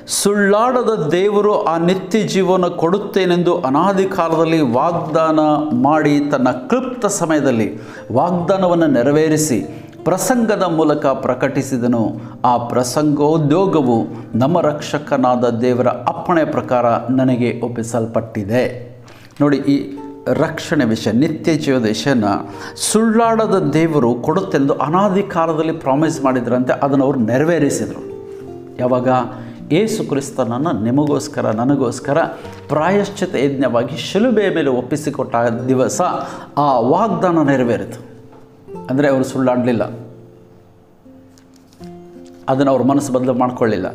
ಸುಳ್ಳಾಡದ ದೇವರು ಆ ನಿತ್ಯ ಜೀವನ ಕೊಡುತ್ತೇನೆಂದು ಅನಾದಿ ಕಾಲದಲ್ಲಿ ವಾಗ್ದಾನ ಮಾಡಿ ತನ್ನ ಕ್ಲುಪ್ತ ಸಮಯದಲ್ಲಿ ವಾಗ್ದಾನವನ್ನು ನೆರವೇರಿಸಿ ಪ್ರಸಂಗದ ಮೂಲಕ ಪ್ರಕಟಿಸಿದನು. ಆ ಪ್ರಸಂಗೋದ್ಯೋಗವು ನಮ್ಮ ರಕ್ಷಕನಾದ ದೇವರ ಅಪ್ಪಣೆ ಪ್ರಕಾರ ನನಗೆ ಒಪ್ಪಿಸಲ್ಪಟ್ಟಿದೆ. ನೋಡಿ, ಈ ರಕ್ಷಣೆ ವಿಷಯ, ನಿತ್ಯ ಜೀವದ ವಿಷಯನ ಸುಳ್ಳಾಡದ ದೇವರು ಕೊಡುತ್ತೆಂದು ಅನಾದಿ ಕಾಲದಲ್ಲಿ ಪ್ರಾಮಿಸ್ ಮಾಡಿದ್ರಂತೆ, ಅದನ್ನು ಅವರು ನೆರವೇರಿಸಿದರು. ಯಾವಾಗ? ಏಸು ಕ್ರಿಸ್ತನನ್ನು ನಿಮಗೋಸ್ಕರ, ನನಗೋಸ್ಕರ ಪ್ರಾಯಶ್ಚಿತ ಯಜ್ಞವಾಗಿ ಶಿಲುಬೆಯ ಮೇಲೆ ಒಪ್ಪಿಸಿಕೊಟ್ಟ ದಿವಸ ಆ ವಾಗ್ದಾನ ನೆರವೇರಿತು. ಅಂದರೆ ಅವರು ಸುಳ್ಳಾಡಲಿಲ್ಲ. ಅದನ್ನು ಅವ್ರ ಮನಸ್ಸು ಬದಲು ಮಾಡಿಕೊಳ್ಳಿಲ್ಲ.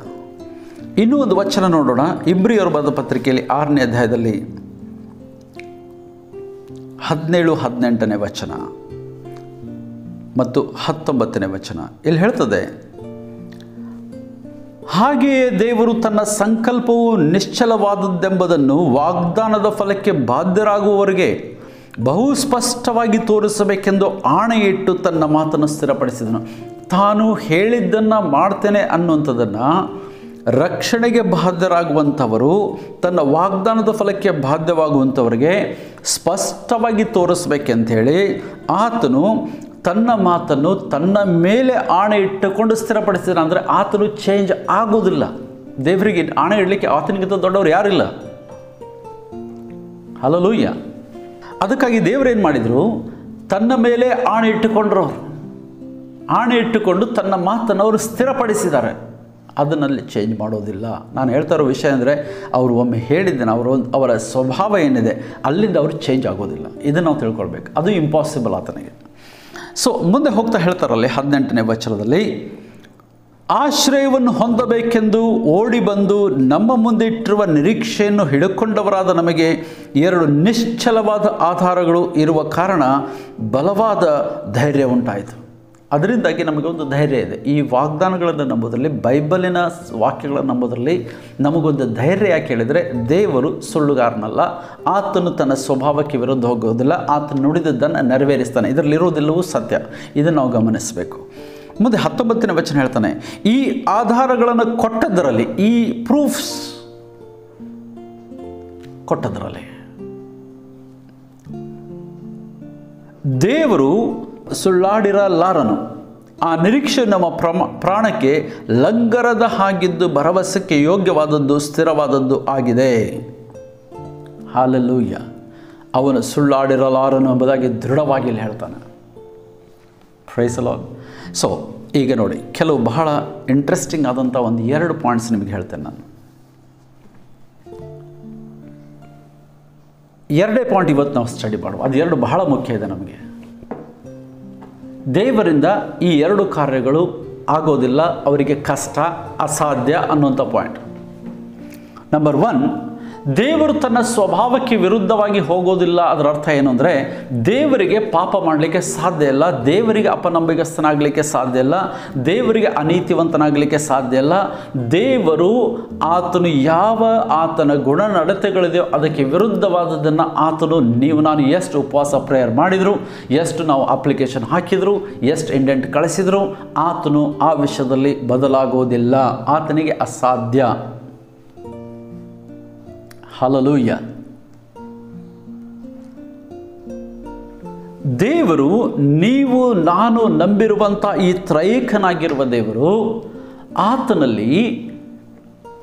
ಇನ್ನೂ ಒಂದು ವಚನ ನೋಡೋಣ. ಇಬ್ರಿಯವರು ಬರೆದ ಪತ್ರಿಕೆಯಲ್ಲಿ ಆರನೇ ಅಧ್ಯಾಯದಲ್ಲಿ ಹದಿನೇಳು, ಹದಿನೆಂಟನೇ ವಚನ ಮತ್ತು ಹತ್ತೊಂಬತ್ತನೇ ವಚನ. ಇಲ್ಲಿ ಹೇಳ್ತದೆ, ಹಾಗೆಯೇ ದೇವರು ತನ್ನ ಸಂಕಲ್ಪವು ನಿಶ್ಚಲವಾದದ್ದೆಂಬುದನ್ನು ವಾಗ್ದಾನದ ಫಲಕ್ಕೆ ಬಾಧ್ಯರಾಗುವವರೆಗೆ ಬಹು ಸ್ಪಷ್ಟವಾಗಿ ತೋರಿಸಬೇಕೆಂದು ಆಣೆಯಿಟ್ಟು ತನ್ನ ಮಾತನ್ನು ಸ್ಥಿರಪಡಿಸಿದನು. ತಾನು ಹೇಳಿದ್ದನ್ನು ಮಾಡ್ತೇನೆ ಅನ್ನುವಂಥದ್ದನ್ನು ರಕ್ಷಣೆಗೆ ಬಾಧ್ಯರಾಗುವಂಥವರು, ತನ್ನ ವಾಗ್ದಾನದ ಫಲಕ್ಕೆ ಬಾಧ್ಯವಾಗುವಂಥವರಿಗೆ ಸ್ಪಷ್ಟವಾಗಿ ತೋರಿಸ್ಬೇಕೆಂಥೇಳಿ ಆತನು ತನ್ನ ಮಾತನ್ನು ತನ್ನ ಮೇಲೆ ಆಣೆ ಇಟ್ಟುಕೊಂಡು ಸ್ಥಿರಪಡಿಸಿದ ಅಂದರೆ ಆತನು ಚೇಂಜ್ ಆಗೋದಿಲ್ಲ ದೇವರಿಗೆ ಆಣೆ ಇಡಲಿಕ್ಕೆ ಆತನಿಗಿಂತ ದೊಡ್ಡವರು ಯಾರಿಲ್ಲ? ಹಲಲೂಯ್ಯ ಅದಕ್ಕಾಗಿ ದೇವರೇನು ಮಾಡಿದರು? ತನ್ನ ಮೇಲೆ ಆಣೆ ಇಟ್ಟುಕೊಂಡ್ರು ಆಣೆ ಇಟ್ಟುಕೊಂಡು ತನ್ನ ಮಾತನ್ನು ಅವರು ಸ್ಥಿರಪಡಿಸಿದ್ದಾರೆ. ಅದನ್ನಲ್ಲಿ ಚೇಂಜ್ ಮಾಡೋದಿಲ್ಲ. ನಾನು ಹೇಳ್ತಾ ಇರೋ ವಿಷಯ ಅಂದರೆ, ಅವರು ಒಮ್ಮೆ ಹೇಳಿದ್ದೇನೆ, ಅವರು ಅವರ ಸ್ವಭಾವ ಏನಿದೆ, ಅಲ್ಲಿಂದ ಅವರು ಚೇಂಜ್ ಆಗೋದಿಲ್ಲ. ಇದನ್ನು ನಾವು ತಿಳ್ಕೊಳ್ಬೇಕು. ಅದು ಇಂಪಾಸಿಬಲ್ ಆತನಿಗೆ ಸೊ ಮುಂದೆ ಹೋಗ್ತಾ ಹೇಳ್ತಾರಲ್ಲಿ ಹದಿನೆಂಟನೇ ವಚನದಲ್ಲಿ ಆಶ್ರಯವನ್ನು ಹೊಂದಬೇಕೆಂದು ಓಡಿ ಬಂದು ನಮ್ಮ ಮುಂದೆ ಇಟ್ಟಿರುವ ನಿರೀಕ್ಷೆಯನ್ನು ಹಿಡಿಕೊಂಡವರಾದ ನಮಗೆ ಎರಡು ನಿಶ್ಚಲವಾದ ಆಧಾರಗಳು ಇರುವ ಕಾರಣ ಬಲವಾದ ಧೈರ್ಯ ಉಂಟಾಯಿತು. ಅದರಿಂದಾಗಿ ನಮಗೆ ಒಂದು ಧೈರ್ಯ ಇದೆ. ಈ ವಾಗ್ದಾನಗಳನ್ನು ನಂಬೋದರಲ್ಲಿ ಬೈಬಲಿನ ವಾಕ್ಯಗಳನ್ನು ನಂಬೋದರಲ್ಲಿ ನಮಗೊಂದು ಧೈರ್ಯ ಯಾಕೆ ಹೇಳಿದರೆ, ದೇವರು ಸುಳ್ಳುಗಾರನಲ್ಲ. ಆತನು ತನ್ನ ಸ್ವಭಾವಕ್ಕೆ ವಿರುದ್ಧ ಹೋಗೋದಿಲ್ಲ ಆತನು ನುಡಿದದ್ದನ್ನು ನೆರವೇರಿಸ್ತಾನೆ. ಇದರಲ್ಲಿರೋದೆಲ್ಲವೂ ಸತ್ಯ. ಇದನ್ನು ನಾವು ಗಮನಿಸಬೇಕು. ಮುಂದೆ ಹತ್ತೊಂಬತ್ತನೇ ವಚನ ಹೇಳ್ತಾನೆ, ಈ ಆಧಾರಗಳನ್ನು ಕೊಟ್ಟದರಲ್ಲಿ, ಈ ಪ್ರೂಫ್ಸ್ ಕೊಟ್ಟದರಲ್ಲಿ ದೇವರು ಸುಳ್ಳಾಡಿರಲಾರನು ಆ ನಿರೀಕ್ಷೆ ನಮ್ಮ ಪ್ರಮ, ಪ್ರಾಣಕ್ಕೆ ಲಂಗರದ ಹಾಗಿದ್ದು ಭರವಸೆಕ್ಕೆ ಯೋಗ್ಯವಾದದ್ದು, ಸ್ಥಿರವಾದದ್ದು ಆಗಿದೆ. ಹಾಲಲ್ಲೂಯ್ಯ ಅವನು ಸುಳ್ಳಾಡಿರಲಾರನು ಎಂಬುದಾಗಿ ದೃಢವಾಗಿ ಹೇಳ್ತಾನೆ. ಪ್ರೈಸಲಾಗ್ ಸೊ ಈಗ ನೋಡಿ, ಕೆಲವು ಬಹಳ ಇಂಟ್ರೆಸ್ಟಿಂಗ್ ಆದಂಥ ಒಂದು ಎರಡು ಪಾಯಿಂಟ್ಸ್ ನಿಮಗೆ ಹೇಳ್ತೇನೆ ನಾನು. ಎರಡೇ ಪಾಯಿಂಟ್ ಇವತ್ತು ನಾವು ಸ್ಟಡಿ ಮಾಡುವ. ಅದು ಎರಡು ಬಹಳ ಮುಖ್ಯ ಇದೆ ನಮಗೆ. ದೇವರಿಂದ ಈ ಎರಡು ಕಾರ್ಯಗಳು ಆಗೋದಿಲ್ಲ, ಅವರಿಗೆ ಕಷ್ಟ, ಅಸಾಧ್ಯ ಅನ್ನುವಂಥ ಪಾಯಿಂಟ್ ನಂಬರ್ ಒನ್ ದೇವರು ತನ್ನ ಸ್ವಭಾವಕ್ಕೆ ವಿರುದ್ಧವಾಗಿ ಹೋಗೋದಿಲ್ಲ. ಅದರ ಅರ್ಥ ಏನು ಅಂದರೆ, ದೇವರಿಗೆ ಪಾಪ ಮಾಡಲಿಕ್ಕೆ ಸಾಧ್ಯ ಇಲ್ಲ, ದೇವರಿಗೆ ಅಪನಂಬಿಕಸ್ಥನಾಗಲಿಕ್ಕೆ ಸಾಧ್ಯ ಇಲ್ಲ, ದೇವರಿಗೆ ಅನೀತಿವಂತನಾಗಲಿಕ್ಕೆ ಸಾಧ್ಯ ಇಲ್ಲ. ದೇವರು ಆತನು ಯಾವ ಆತನ ಗುಣ ನಡತೆಗಳಿದೆಯೋ ಅದಕ್ಕೆ ವಿರುದ್ಧವಾದದ್ದನ್ನು ಆತನು, ನೀವು, ನಾನು ಎಷ್ಟು ಉಪವಾಸ ಪ್ರೇಯರ್ ಮಾಡಿದರು, ಎಷ್ಟು ನಾವು ಅಪ್ಲಿಕೇಶನ್ ಹಾಕಿದರು, ಎಷ್ಟು ಇಂಡೆಂಟ್ ಕಳಿಸಿದರು, ಆತನು ಆ ವಿಷಯದಲ್ಲಿ ಬದಲಾಗೋದಿಲ್ಲ. ಆತನಿಗೆ ಅಸಾಧ್ಯ. ಹಲಲೂಯ್ಯ ದೇವರು ನೀವು, ನಾನು ನಂಬಿರುವಂಥ ಈ ತ್ರೈಕನಾಗಿರುವ ದೇವರು, ಆತನಲ್ಲಿ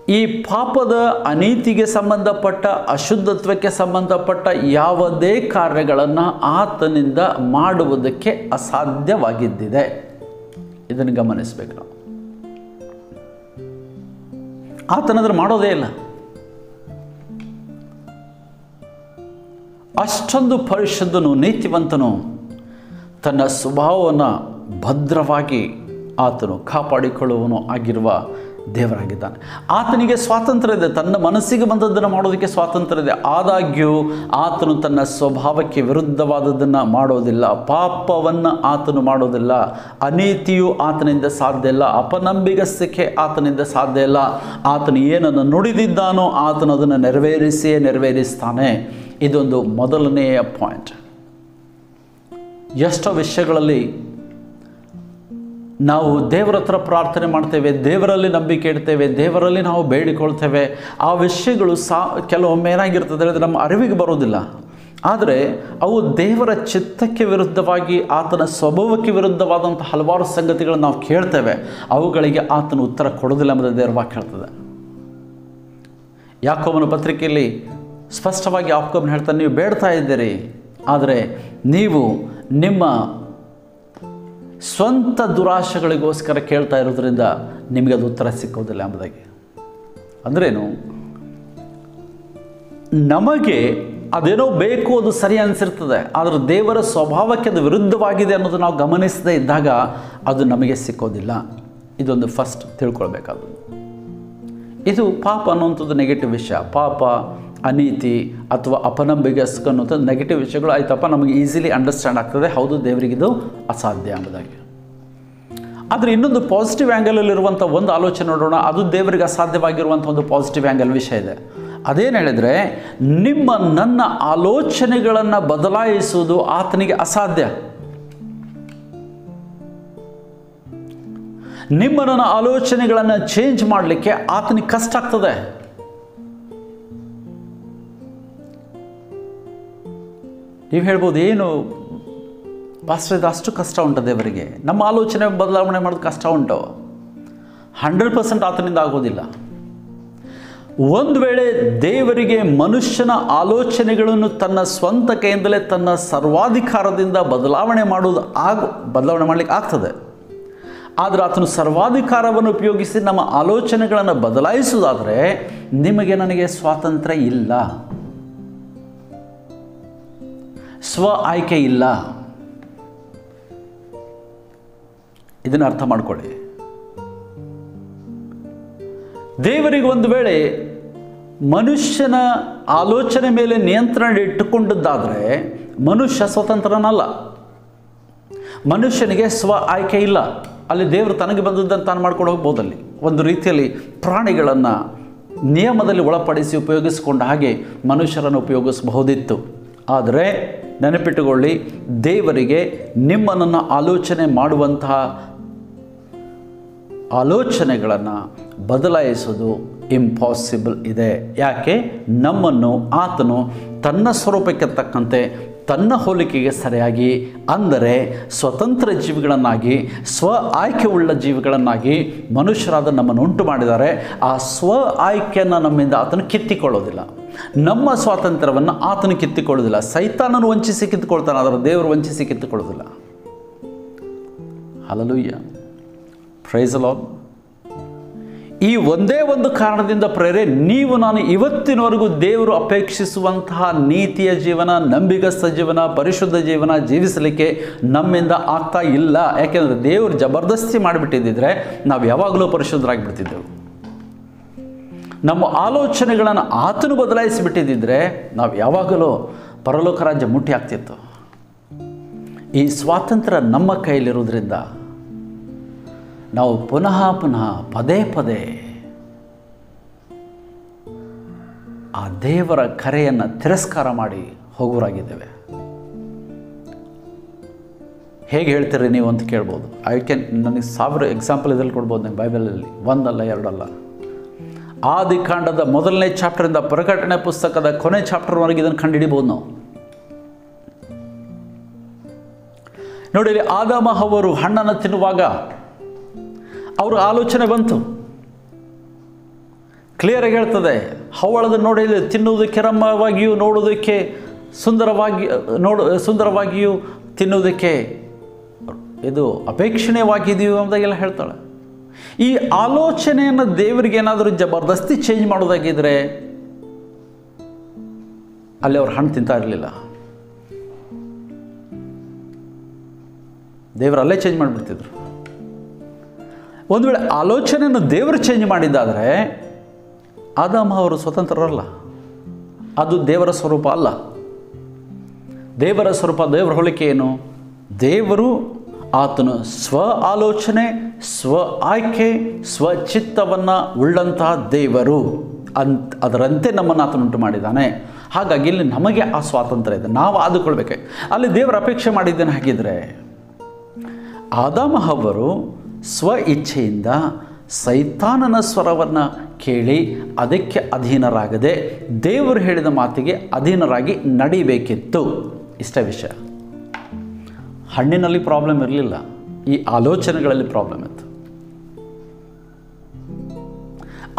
ಈ ಪಾಪದ ಅನೀತಿಗೆ ಸಂಬಂಧಪಟ್ಟ, ಅಶುದ್ಧತ್ವಕ್ಕೆ ಸಂಬಂಧಪಟ್ಟ ಯಾವುದೇ ಕಾರ್ಯಗಳನ್ನು ಆತನಿಂದ ಮಾಡುವುದಕ್ಕೆ ಅಸಾಧ್ಯವಾಗಿದ್ದಿದೆ. ಇದನ್ನು ಗಮನಿಸಬೇಕು ನಾವು. ಆತನಂದ್ರೆ ಮಾಡೋದೇ ಇಲ್ಲ. ಅಷ್ಟೊಂದು ಪರಿಶುದ್ಧನು, ನೀತಿವಂತನು, ತನ್ನ ಸ್ವಭಾವವನ್ನು ಭದ್ರವಾಗಿ ಆತನು ಕಾಪಾಡಿಕೊಳ್ಳುವನು ಆಗಿರುವ ದೇವರಾಗಿದ್ದಾನೆ. ಆತನಿಗೆ ಸ್ವಾತಂತ್ರ್ಯ ಇದೆ. ತನ್ನ ಮನಸ್ಸಿಗೆ ಬಂದದ್ದನ್ನು ಮಾಡೋದಕ್ಕೆ ಸ್ವಾತಂತ್ರ್ಯ ಇದೆ. ಆದಾಗ್ಯೂ ಆತನು ತನ್ನ ಸ್ವಭಾವಕ್ಕೆ ವಿರುದ್ಧವಾದದ್ದನ್ನು ಮಾಡೋದಿಲ್ಲ. ಪಾಪವನ್ನು ಆತನು ಮಾಡೋದಿಲ್ಲ. ಅನೀತಿಯು ಆತನಿಂದ ಸಾಧ್ಯ ಇಲ್ಲ. ಅಪನಂಬಿಗಸ್ತಿಕೆ ಆತನಿಂದ ಸಾಧ್ಯ ಇಲ್ಲ. ಆತನು ಏನನ್ನು ನುಡಿದಿದ್ದಾನೋ ಆತನು ಅದನ್ನು ನೆರವೇರಿಸಿಯೇ ನೆರವೇರಿಸ್ತಾನೆ. ಇದೊಂದು ಮೊದಲನೆಯ ಪಾಯಿಂಟ್ ಎಷ್ಟೋ ವಿಷಯಗಳಲ್ಲಿ ನಾವು ದೇವರ ಹತ್ರ ಪ್ರಾರ್ಥನೆ ಮಾಡ್ತೇವೆ, ದೇವರಲ್ಲಿ ನಂಬಿಕೆ ಇಡ್ತೇವೆ, ದೇವರಲ್ಲಿ ನಾವು ಬೇಡಿಕೊಳ್ತೇವೆ, ಆ ವಿಷಯಗಳು ಸಾ, ಕೆಲವೊಮ್ಮೆ ಏನಾಗಿರ್ತದೆ ಹೇಳಿದ್ರೆ ನಮ್ಮ ಅರಿವಿಗೆ ಬರೋದಿಲ್ಲ. ಆದರೆ ಅವು ದೇವರ ಚಿತ್ತಕ್ಕೆ ವಿರುದ್ಧವಾಗಿ, ಆತನ ಸ್ವಭಾವಕ್ಕೆ ವಿರುದ್ಧವಾದಂಥ ಹಲವಾರು ಸಂಗತಿಗಳನ್ನು ನಾವು ಕೇಳ್ತೇವೆ. ಅವುಗಳಿಗೆ ಆತನ ಉತ್ತರ ಕೊಡೋದಿಲ್ಲ ಎಂಬುದು ದೇವರ ವಾಕ್ಯ ಹೇಳ್ತದೆ. ಯಾಕೋಬನ ಪತ್ರಿಕೆಯಲ್ಲಿ ಸ್ಪಷ್ಟವಾಗಿ ಯಾಕೋಬನ ಹೇಳ್ತಾನೆ ನೀವು ಬೇಡ್ತಾ ಇದ್ದೀರಿ. ಆದರೆ ನೀವು ನಿಮ್ಮ ಸ್ವಂತ ದುರಾಶೆಗಳಿಗೋಸ್ಕರ ಕೇಳ್ತಾ ಇರೋದ್ರಿಂದ ನಿಮಗೆ ಅದು ಉತ್ತರ ಸಿಕ್ಕೋದಿಲ್ಲ ಎಂಬುದಾಗಿ. ಅಂದ್ರೇನು? ನಮಗೆ ಅದೇನೋ ಬೇಕು ಅದು ಸರಿ ಅನಿಸಿರ್ತದೆ, ಆದರೆ ದೇವರ ಸ್ವಭಾವಕ್ಕೆ ಅದು ವಿರುದ್ಧವಾಗಿದೆ ಅನ್ನೋದು ನಾವು ಗಮನಿಸದೇ ಇದ್ದಾಗ ಅದು ನಮಗೆ ಸಿಕ್ಕೋದಿಲ್ಲ. ಇದೊಂದು ಫಸ್ಟ್ ತಿಳ್ಕೊಳ್ಬೇಕಾದದ್ದು ಇದು ಪಾಪ ಅನ್ನುವಂಥದ್ದು ನೆಗೆಟಿವ್ ವಿಷಯ. ಪಾಪ ಅನೀತಿ ಅಥವಾ ಅಪನಂಬಿಗಸ್ಕ ಅನ್ನೋಂಥದ್ದು ನೆಗೆಟಿವ್ ವಿಷಯಗಳು ಆಯ್ತಪ್ಪ, ನಮಗೆ ಈಸಿಲಿ ಅಂಡರ್ಸ್ಟ್ಯಾಂಡ್ ಆಗ್ತದೆ. ಹೌದು ದೇವರಿಗಿದು ಅಸಾಧ್ಯ ಅನ್ನೋದಾಗಿ ಆದರೆ ಇನ್ನೊಂದು ಪಾಸಿಟಿವ್ ಆ್ಯಂಗಲಲ್ಲಿರುವಂಥ ಒಂದು ಆಲೋಚನೆ ನೋಡೋಣ. ಅದು ದೇವರಿಗೆ ಅಸಾಧ್ಯವಾಗಿರುವಂಥ ಒಂದು ಪಾಸಿಟಿವ್ ಆ್ಯಂಗಲ್ ವಿಷಯ ಇದೆ. ಅದೇನು ಹೇಳಿದರೆ, ನಿಮ್ಮ ನನ್ನ ಆಲೋಚನೆಗಳನ್ನು ಬದಲಾಯಿಸುವುದು ಆತನಿಗೆ ಅಸಾಧ್ಯ. ನಿಮ್ಮ ನನ್ನ ಆಲೋಚನೆಗಳನ್ನು ಚೇಂಜ್ ಮಾಡಲಿಕ್ಕೆ ಆತನಿಗೆ ಕಷ್ಟ ಆಗ್ತದೆ. ನೀವು ಹೇಳ್ಬೋದು, ಏನು? ಪಾಸ್ಟರ್ ಅಷ್ಟು ಕಷ್ಟ ಉಂಟು ದೇವರಿಗೆ. ನಮ್ಮ ಆಲೋಚನೆ, ಬದಲಾವಣೆ ಮಾಡೋದು ಕಷ್ಟ ಉಂಟು. ಹಂಡ್ರೆಡ್ ಪರ್ಸೆಂಟ್ ಆತನಿಂದ ಆಗೋದಿಲ್ಲ. ಒಂದು ವೇಳೆ ದೇವರಿಗೆ ಮನುಷ್ಯನ ಆಲೋಚನೆಗಳನ್ನು ತನ್ನ ಸ್ವಂತ ಕೈಯಿಂದಲೇ ತನ್ನ ಸರ್ವಾಧಿಕಾರದಿಂದ ಬದಲಾವಣೆ ಮಾಡುವುದು ಆಗ, ಬದಲಾವಣೆ ಮಾಡಲಿಕ್ಕೆ ಆಗ್ತದೆ. ಆದರೆ ಆತನು ಸರ್ವಾಧಿಕಾರವನ್ನು ಉಪಯೋಗಿಸಿ ನಮ್ಮ ಆಲೋಚನೆಗಳನ್ನು ಬದಲಾಯಿಸುವುದಾದರೆ ನಿಮಗೆ ನನಗೆ ಸ್ವಾತಂತ್ರ್ಯ ಇಲ್ಲ. ಸ್ವ ಆಯ್ಕೆ ಇಲ್ಲ. ಇದನ್ನು ಅರ್ಥ ಮಾಡಿಕೊಳ್ಳಿ. ದೇವರಿಗೆ ಒಂದು ವೇಳೆ ಮನುಷ್ಯನ ಆಲೋಚನೆ ಮೇಲೆ ನಿಯಂತ್ರಣ ಇಟ್ಟುಕೊಂಡದ್ದಾದರೆ ಮನುಷ್ಯ ಸ್ವತಂತ್ರನಲ್ಲ. ಮನುಷ್ಯನಿಗೆ ಸ್ವ ಆಯ್ಕೆ ಇಲ್ಲ. ಅಲ್ಲಿ ದೇವರು ತನಗೆ ಬಂದದ್ದನ್ನು ತಾನು ಮಾಡ್ಕೊಂಡು ಹೋಗ್ಬೋದಲ್ಲಿ. ಒಂದು ರೀತಿಯಲ್ಲಿ ಪ್ರಾಣಿಗಳನ್ನು ನಿಯಮದಲ್ಲಿ ಒಳಪಡಿಸಿ ಉಪಯೋಗಿಸಿಕೊಂಡ ಹಾಗೆ ಮನುಷ್ಯರನ್ನು ಉಪಯೋಗಿಸಬಹುದಿತ್ತು. ಆದರೆ ನೆನಪಿಟ್ಟುಕೊಳ್ಳಿ, ದೇವರಿಗೆ ನಿಮ್ಮನನ್ನು ಆಲೋಚನೆ ಮಾಡುವಂತಹ ಆಲೋಚನೆಗಳನ್ನು ಬದಲಾಯಿಸೋದು ಇಂಪಾಸಿಬಲ್ ಇದೆ. ಯಾಕೆ? ನಮ್ಮನ್ನು ಆತನು ತನ್ನ ಸ್ವರೂಪಕ್ಕೆ ತಕ್ಕಂತೆ ತನ್ನ ಹೋಲಿಕೆಗೆ ಸರಿಯಾಗಿ, ಅಂದರೆ ಸ್ವತಂತ್ರ ಜೀವಿಗಳನ್ನಾಗಿ, ಸ್ವ ಆಯ್ಕೆ ಉಳ್ಳ ಜೀವಿಗಳನ್ನಾಗಿ ಮನುಷ್ಯರಾದ ನಮ್ಮನ್ನು ಉಂಟು ಮಾಡಿದ್ದಾರೆ ಆ ಸ್ವ ಆಯ್ಕೆಯನ್ನು ನಮ್ಮಿಂದ ಆತನು ಕಿತ್ತಿಕೊಳ್ಳೋದಿಲ್ಲ. ನಮ್ಮ ಸ್ವಾತಂತ್ರ್ಯವನ್ನು ಆತನು ಕಿತ್ತುಕೊಳ್ಳೋದಿಲ್ಲ ಸೈತಾನನು ವಂಚಿಸಿ ಕಿತ್ತುಕೊಳ್ತಾನೆ ಅದರ ದೇವರು ವಂಚಿಸಿ ಕಿತ್ತುಕೊಳ್ಳೋದಿಲ್ಲ ಹಲಲುಯ್ಯ ಪ್ರೈಸಲಾಲ್ ಈ ಒಂದೇ ಒಂದು ಕಾರಣದಿಂದ ಪ್ರೇರೆ, ನೀವು ನಾನು ಇವತ್ತಿನವರೆಗೂ ದೇವರು ಅಪೇಕ್ಷಿಸುವಂತಹ ನೀತಿಯ ಜೀವನ, ನಂಬಿಗಸ್ತ ಜೀವನ, ಪರಿಶುದ್ಧ ಜೀವನ ಜೀವಿಸಲಿಕ್ಕೆ ನಮ್ಮಿಂದ ಆಗ್ತಾ ಇಲ್ಲ. ಯಾಕೆಂದರೆ ದೇವರು ಜಬರ್ದಸ್ತಿ ಮಾಡಿಬಿಟ್ಟಿದ್ದಿದ್ರೆ ನಾವು ಯಾವಾಗಲೂ ಪರಿಶುದ್ಧರಾಗಿಬಿಡ್ತಿದ್ದೆವು. ನಮ್ಮ ಆಲೋಚನೆಗಳನ್ನು ಆತನು ಬದಲಾಯಿಸಿಬಿಟ್ಟಿದ್ದಿದ್ರೆ ನಾವು ಯಾವಾಗಲೂ ಪರಲೋಕ ರಾಜ್ಯ ಮುಟ್ಟಿ ಆಗ್ತಿತ್ತು. ಈ ಸ್ವಾತಂತ್ರ್ಯ ನಮ್ಮ ಕೈಯಲ್ಲಿರೋದ್ರಿಂದ ನಾವು ಪುನಃ ಪುನಃ ಪದೇ ಪದೇ ಆ ದೇವರ ಕರೆಯನ್ನು ತಿರಸ್ಕಾರ ಮಾಡಿ ಹೋಗೋರಾಗಿದ್ದೇವೆ ಹೇಗೆ ಹೇಳ್ತೀರಿ ನೀವು ಅಂತ ಕೇಳ್ಬೋದು. ಐ ಕ್ಯಾನ್ ನನಗೆ ಸಾವಿರ ಎಕ್ಸಾಂಪಲ್ ಇದರಲ್ಲಿ ಕೊಡ್ಬೋದು ನಿಮ್ಮ ಬೈಬಲಲ್ಲಿ ಒಂದಲ್ಲ, ಎರಡಲ್ಲ. ಆದಿಕಾಂಡದ ಮೊದಲನೇ ಚಾಪ್ಟರಿಂದ ಪ್ರಕಟಣೆ ಪುಸ್ತಕದ ಕೊನೆ ಚಾಪ್ಟರ್ವರೆಗೆ ಇದನ್ನು ಕಂಡುಹಿಡಿಬೋದು ನಾವು. ನೋಡಿ ಆದಾಮ ಅವರು ಹಣ್ಣನ್ನು ತಿನ್ನುವಾಗ ಅವ್ರ ಆಲೋಚನೆ ಬಂತು. ಕ್ಲಿಯರಾಗಿ ಹೇಳ್ತದೆ, ಹವಳದ ನೋಡಿ ತಿನ್ನುವುದಕ್ಕೆ ರಮ್ಯವಾಗಿಯೂ ನೋಡುವುದಕ್ಕೆ ಸುಂದರವಾಗಿ, ನೋಡು, ಸುಂದರವಾಗಿಯೂ ತಿನ್ನುವುದಕ್ಕೆ ಇದು ಅಪೇಕ್ಷಣೀಯವಾಗಿದೆಯೋ ಎಲ್ಲ ಹೇಳ್ತಾಳೆ. ಈ ಆಲೋಚನೆಯನ್ನು ದೇವರಿಗೆ ಏನಾದರೂ ಜಬರ್ದಸ್ತಿ ಚೇಂಜ್ ಮಾಡೋದಾಗಿದ್ದರೆ ಅಲ್ಲಿ ಅವ್ರು ಹಣ್ಣು ತಿಂತಾ ಇರಲಿಲ್ಲ. ದೇವರು ಅಲ್ಲೇ ಚೇಂಜ್ ಮಾಡಿಬಿಡ್ತಿದ್ರು. ಒಂದು ವೇಳೆ ಆಲೋಚನೆಯನ್ನು ದೇವರು ಚೇಂಜ್ ಮಾಡಿದ್ದಾದರೆ ಆದಾಮ ಅವರು ಸ್ವತಂತ್ರರಲ್ಲ. ಅದು ದೇವರ ಸ್ವರೂಪ ಅಲ್ಲ. ದೇವರ ಸ್ವರೂಪ ದೇವರ ಹೋಲಿಕೆ ಏನು? ದೇವರು ಆತನು ಸ್ವ ಆಲೋಚನೆ, ಸ್ವ ಆಯ್ಕೆ ಸ್ವಚಿತ್ತವನ್ನು ಉಳ್ಳಂತಹ ದೇವರು ಅಂತ ಅದರಂತೆ ನಮ್ಮನ್ನು ಆತನುಂಟು ಮಾಡಿದ್ದಾನೆ. ಹಾಗಾಗಿ ಇಲ್ಲಿ ನಮಗೆ ಆ ಸ್ವಾತಂತ್ರ್ಯ ಇದೆ. ನಾವು ಆದುಕೊಳ್ಬೇಕು. ಅಲ್ಲಿ ದೇವರ ಅಪೇಕ್ಷೆ ಮಾಡಿದ್ದೇನೆ ಹಾಗಿದ್ರೆ ಆದಾಮಹವರು ಸ್ವ ಇಚ್ಛೆಯಿಂದ ಸೈತಾನನ ಸ್ವರವನ್ನು ಕೇಳಿ ಅದಕ್ಕೆ ಅಧೀನರಾಗದೆ ದೇವರು ಹೇಳಿದ ಮಾತಿಗೆ ಅಧೀನರಾಗಿ ನಡಿಬೇಕಿತ್ತು. ಇಷ್ಟ ವಿಷಯ. ಹಣ್ಣಿನಲ್ಲಿ ಪ್ರಾಬ್ಲಮ್ ಇರಲಿಲ್ಲ, ಈ ಆಲೋಚನೆಗಳಲ್ಲಿ ಪ್ರಾಬ್ಲಮ್ ಇತ್ತು.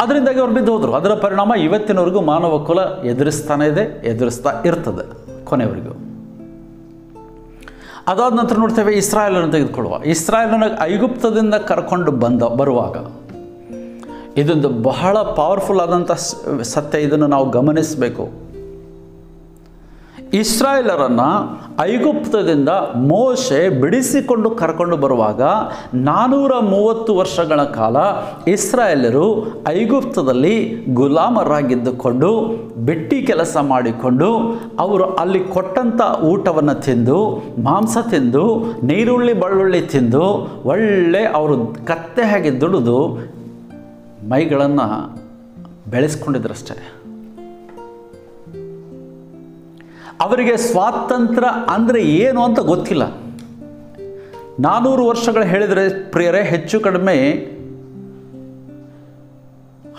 ಅದರಿಂದಾಗಿ ಅವ್ರು ಬಿದ್ದು ಹೋದರು ಅದರ ಪರಿಣಾಮ ಇವತ್ತಿನವರೆಗೂ ಮಾನವ ಕುಲ ಎದುರಿಸ್ತಾನೆ ಇದೆ, ಎದುರಿಸ್ತಾ ಇರ್ತದೆ ಕೊನೆವರೆಗೂ ಅದಾದ ನಂತರ ನೋಡ್ತೇವೆ ಇಸ್ರಾಯೇಲನ್ನು ತೆಗೆದುಕೊಳ್ಳುವ. ಇಸ್ರಾಯೇಲನ್ನು ಐಗುಪ್ತದಿಂದ ಕರ್ಕೊಂಡು ಬಂದ, ಬರುವಾಗ ಇದೊಂದು ಬಹಳ ಪವರ್ಫುಲ್ ಆದಂಥ ಸತ್ಯ ಇದನ್ನು ನಾವು ಗಮನಿಸಬೇಕು. ಇಸ್ರಾಯೇಲರನ್ನು ಐಗುಪ್ತದಿಂದ ಮೋಶೆ ಬಿಡಿಸಿಕೊಂಡು ಕರ್ಕೊಂಡು ಬರುವಾಗ ನಾನೂರ ಮೂವತ್ತು ವರ್ಷಗಳ ಕಾಲ ಇಸ್ರಾಯೇಲರು ಐಗುಪ್ತದಲ್ಲಿ ಗುಲಾಮರಾಗಿದ್ದುಕೊಂಡು, ಬಿಟ್ಟಿ ಕೆಲಸ ಮಾಡಿಕೊಂಡು, ಅವರು ಅಲ್ಲಿ ಕೊಟ್ಟಂಥ ಊಟವನ್ನು ತಿಂದು, ಮಾಂಸ ತಿಂದು, ನೀರುಳ್ಳಿ ಬಳ್ಳುಳ್ಳಿ ತಿಂದು, ಒಳ್ಳೆ ಅವರು ಕತ್ತೆ ಹಾಗೆ ದುಡಿದು ಮೈಗಳನ್ನು ಬೆಳೆಸ್ಕೊಂಡಿದ್ರಷ್ಟೇ. ಅವರಿಗೆ ಸ್ವಾತಂತ್ರ್ಯ ಅಂದರೆ ಏನು ಅಂತ ಗೊತ್ತಿಲ್ಲ. ನಾನ್ನೂರು ವರ್ಷಗಳು ಹೇಳಿದರೆ ಪ್ರಿಯರೇ, ಹೆಚ್ಚು ಕಡಿಮೆ